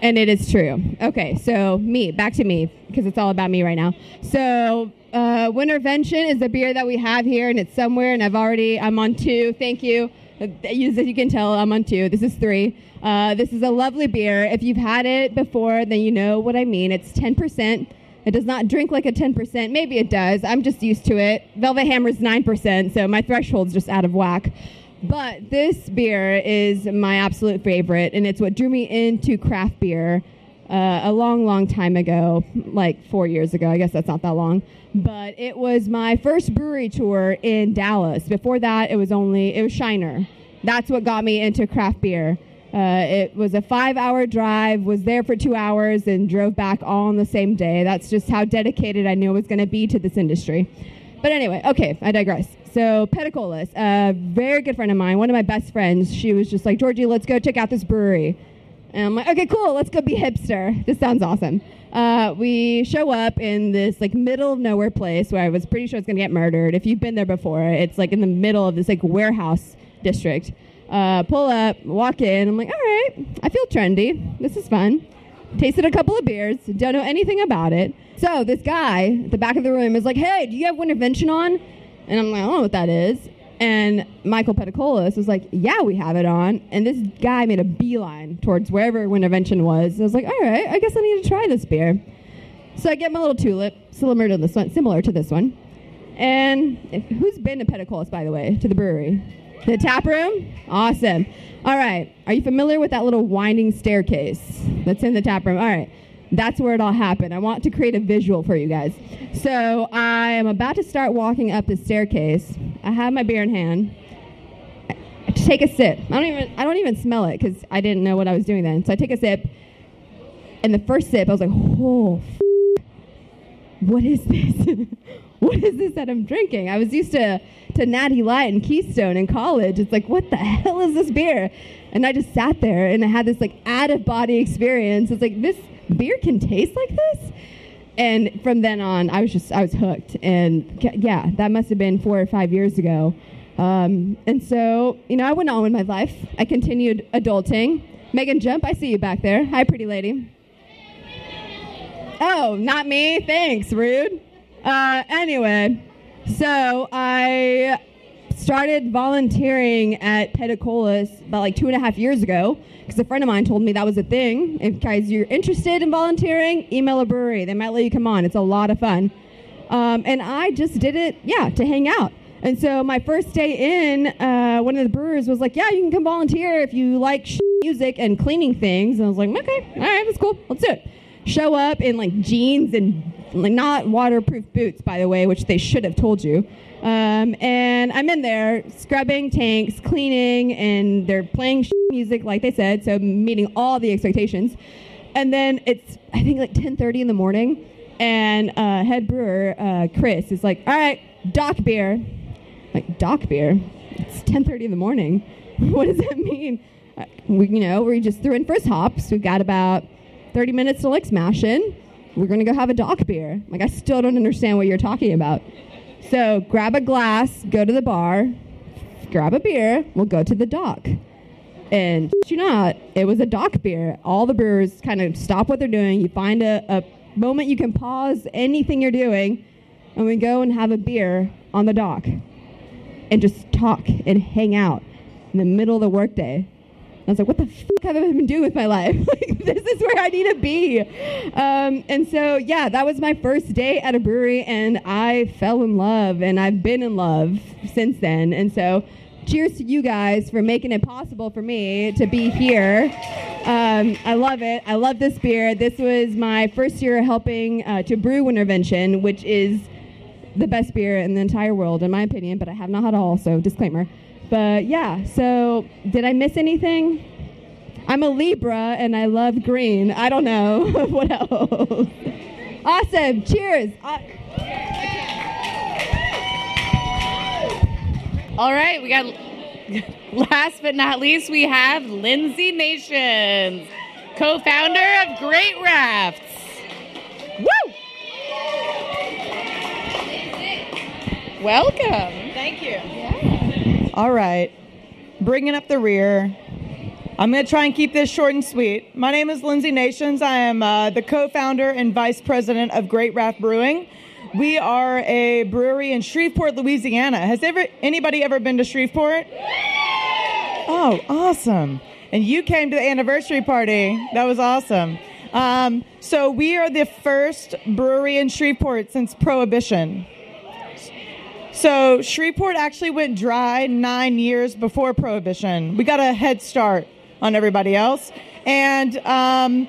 P: And it is true. Okay, so me, back to me, because it's all about me right now. So, uh, Wintervention is the beer that we have here, and it's somewhere, and I've already, I'm on two. Thank you. As you can tell, I'm on two. This is three. Uh, this is a lovely beer. If you've had it before, then you know what I mean. It's 10%. It does not drink like a 10%. Maybe it does. I'm just used to it. Velvet Hammer's 9%, so my threshold's just out of whack. But this beer is my absolute favorite, and it's what drew me into craft beer uh, a long, long time ago, like four years ago. I guess that's not that long. But it was my first brewery tour in Dallas. Before that, it was only, it was Shiner. That's what got me into craft beer. Uh, it was a five hour drive, was there for two hours, and drove back all on the same day. That's just how dedicated I knew I was going to be to this industry. But anyway, okay, I digress. So, Peticolas, a very good friend of mine, one of my best friends, she was just like, Georgie, let's go check out this brewery. And I'm like, okay, cool, let's go be hipster. This sounds awesome. Uh, we show up in this like middle of nowhere place where I was pretty sure it's gonna get murdered. If you've been there before, it's like in the middle of this like warehouse district. Uh, pull up, walk in. I'm like, all right, I feel trendy. This is fun. Tasted a couple of beers. Don't know anything about it. So this guy at the back of the room is like, hey, do you have Wintervention on? And I'm like, I don't know what that is. And Michael Peticolas was like, Yeah, we have it on. And this guy made a beeline towards wherever Wintervention was. I was like, All right, I guess I need to try this beer. So I get my little tulip, similar to this one, similar to this one. And who's been to Peticolas, by the way, to the brewery? The tap room? Awesome. All right. Are you familiar with that little winding staircase that's in the tap room? All right. That's where it all happened. I want to create a visual for you guys. So I am about to start walking up the staircase. I have my beer in hand. I take a sip. I don't even I don't even smell it because I didn't know what I was doing then. So I take a sip, and the first sip I was like, "Oh, f- what is this? <laughs> what is this that I'm drinking?" I was used to to Natty Light and Keystone in college. It's like, what the hell is this beer? And I just sat there and I had this like out of body experience. It's like this beer can taste like this? And from then on i was just i was hooked. And yeah that must have been four or five years ago. Um, and so you know i went on with my life. I continued adulting. Megan jump i see you back there. Hi pretty lady. Oh not me? Thanks rude. Uh, anyway so i started volunteering at Peticolas about like two and a half years ago because a friend of mine told me that was a thing. If guys you're interested in volunteering, email a brewery. They might let you come on. It's a lot of fun. Um, and I just did it, yeah, to hang out. And so my first day in, uh, one of the brewers was like, "Yeah, you can come volunteer if you like music and cleaning things." And I was like, "Okay, all right, that's cool. Let's do it." Show up in like jeans and like not waterproof boots, by the way, which they should have told you. Um, and I'm in there scrubbing tanks, cleaning, and they're playing music like they said, so meeting all the expectations. And then it's I think like 10:30 in the morning, and uh, head brewer uh, Chris is like, "All right, dock beer." Like dock beer? It's 10:30 in the morning. <laughs> what does that mean? Uh, we, you know, we just threw in first hops. We've got about 30 minutes to like smash in. We're gonna go have a dock beer. Like I still don't understand what you're talking about. So grab a glass, go to the bar, grab a beer. We'll go to the dock. And you not, it was a dock beer. All the brewers kind of stop what they're doing. You find a, a moment you can pause anything you're doing, and we go and have a beer on the dock and just talk and hang out in the middle of the workday. I was like, what the fuck have I been doing with my life? <laughs> like, this is where I need to be. Um, and so, yeah, that was my first day at a brewery, and I fell in love, and I've been in love since then. And so, cheers to you guys for making it possible for me to be here. Um, I love it. I love this beer. This was my first year helping uh, to brew Wintervention, which is the best beer in the entire world, in my opinion, but I have not had all, so disclaimer. But yeah, so did I miss anything? I'm a Libra and I love green. I don't know. <laughs> what else? Awesome. Cheers. Uh,
H: All right, we got last but not least, we have Lindsay Nations, co founder of Great Rafts. Woo! Welcome.
Q: Thank you. All right. Bringing up the rear. I'm going to try and keep this short and sweet. My name is Lindsay Nations. I am uh, the co founder and vice president of Great Raft Brewing. We are a brewery in Shreveport, Louisiana. Has ever anybody ever been to Shreveport? Oh, awesome. And you came to the anniversary party. That was awesome. Um, so, we are the first brewery in Shreveport since Prohibition. So Shreveport actually went dry nine years before Prohibition. We got a head start on everybody else. And um,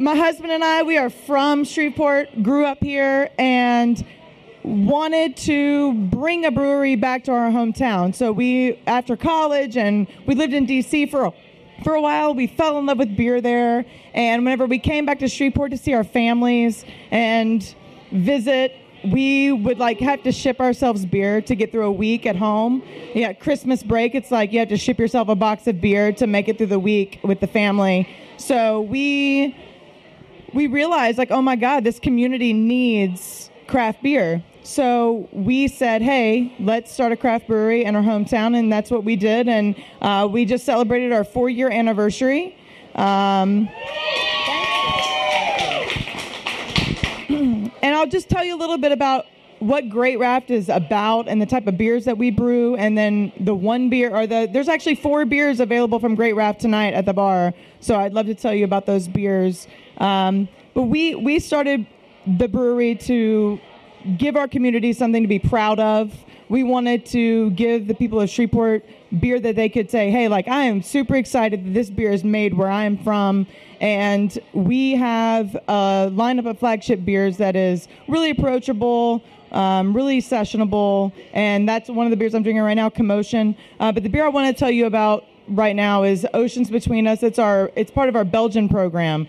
Q: my husband and I, we are from Shreveport, grew up here, and wanted to bring a brewery back to our hometown. So we, after college, and we lived in D.C. for a, for a while, we fell in love with beer there. And whenever we came back to Shreveport to see our families and visit we would like have to ship ourselves beer to get through a week at home. Yeah, Christmas break, it's like you have to ship yourself a box of beer to make it through the week with the family. So we we realized like, oh my God, this community needs craft beer. So we said, hey, let's start a craft brewery in our hometown, and that's what we did. And uh, we just celebrated our four year anniversary. Um, and I'll just tell you a little bit about what Great Raft is about and the type of beers that we brew, and then the one beer or the there's actually four beers available from Great Raft tonight at the bar. So I'd love to tell you about those beers. Um, but we we started the brewery to give our community something to be proud of. We wanted to give the people of Shreveport beer that they could say, hey, like, I am super excited that this beer is made where I am from. And we have a lineup of flagship beers that is really approachable, um, really sessionable. And that's one of the beers I'm drinking right now, Commotion. Uh, but the beer I want to tell you about right now is Oceans Between Us. It's our it's part of our Belgian program.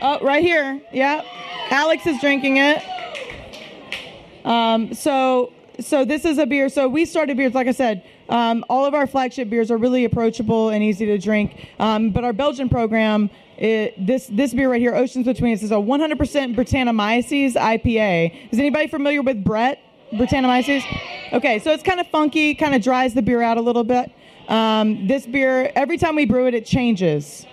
Q: Oh, right here. Yeah. Alex is drinking it. Um, so, so this is a beer. So we started beers, like I said, um, all of our flagship beers are really approachable and easy to drink. Um, but our Belgian program, it, this this beer right here, Oceans Between Us, is a 100% Brettanomyces IPA. Is anybody familiar with Brett Brettanomyces? Okay, so it's kind of funky, kind of dries the beer out a little bit. Um, this beer, every time we brew it, it changes.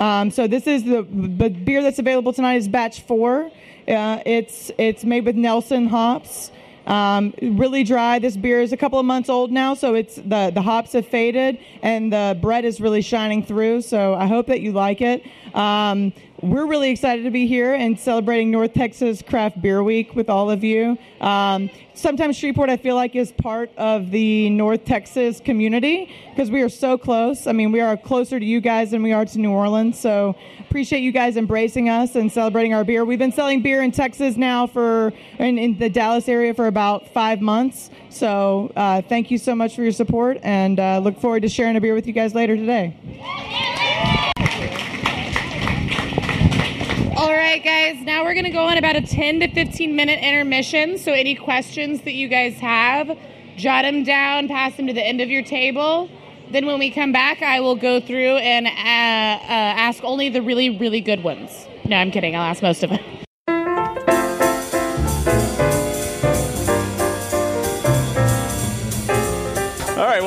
Q: Um, so this is the, the beer that's available tonight is batch four. Uh, it's it's made with Nelson hops. Um, really dry. This beer is a couple of months old now, so it's the the hops have faded and the Brett is really shining through. So I hope that you like it. Um, we're really excited to be here and celebrating North Texas Craft Beer Week with all of you. Um, sometimes Shreveport, I feel like, is part of the North Texas community because we are so close. I mean, we are closer to you guys than we are to New Orleans. So appreciate you guys embracing us and celebrating our beer. We've been selling beer in Texas now for in, in the Dallas area for about five months. So uh, thank you so much for your support and uh, look forward to sharing a beer with you guys later today.
E: All right, guys, now we're going to go on about a 10 to 15 minute intermission. So, any questions that you guys have, jot them down, pass them to the end of your table. Then, when we come back, I will go through and uh, uh, ask only the really, really good ones. No, I'm kidding. I'll ask most of it.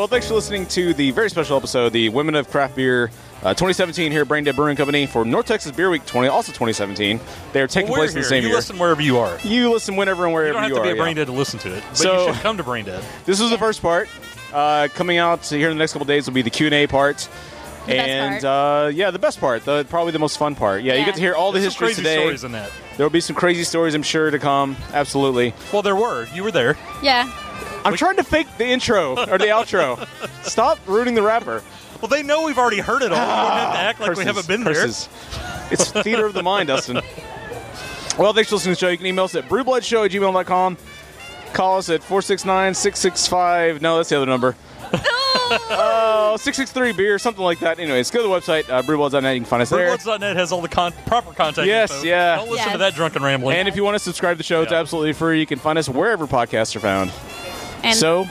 B: Well, thanks for listening to the very special episode, the Women of Craft Beer uh, 2017 here at BrainDead Brewing Company for North Texas Beer Week 20, also 2017. They are taking
C: Well, we're
B: place in the
C: here.
B: same
C: You
B: year.
C: listen wherever you are.
B: You listen whenever and
C: You
B: wherever
C: don't have
B: you
C: to
B: are.
C: be a
B: yeah.
C: brain dead to listen to it, but
B: So-
C: you should come to brain dead.
B: This is the first part. Uh, coming out here in the next couple days will be the Q and A part.
C: The best
B: and Uh, yeah, the best part, the probably the most fun part. Yeah, you
C: Yeah.
B: get to hear all the
C: There's some
B: history
C: crazy
B: today.
C: stories in that.
B: There will be some crazy stories, I'm sure, to come. Absolutely.
C: Well, there were. You were there.
D: Yeah.
B: I'm trying to fake the intro or the outro. Stop ruining the rapper.
C: Well, they know we've already heard it all. we don't have to act like we haven't been
B: curses. It's theater of the mind, Dustin. Well, thanks for listening to the show. You can email us at brewbloodsshow at gmail.com. Call us at 469 665. No, that's the other number. Oh, 663 beer, something like that. Anyways, go to the website, uh, brewbloods.net. You can find us there.
C: Brewbloods.net has all the con- proper contact
B: Yes,
C: info.
B: yeah.
C: Don't listen to that drunken rambling.
B: And if you want to subscribe to the show, it's absolutely free. You can find us wherever podcasts are found.
D: And-
B: so,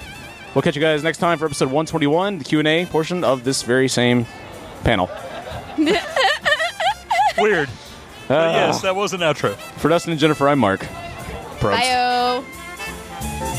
B: we'll catch you guys next time for episode 121, the Q&A portion of this very same panel. <laughs>
C: Weird. But
B: Uh,
C: yes, that was an outro.
B: For Dustin and Jennifer, I'm Mark. Probst.
D: Bye.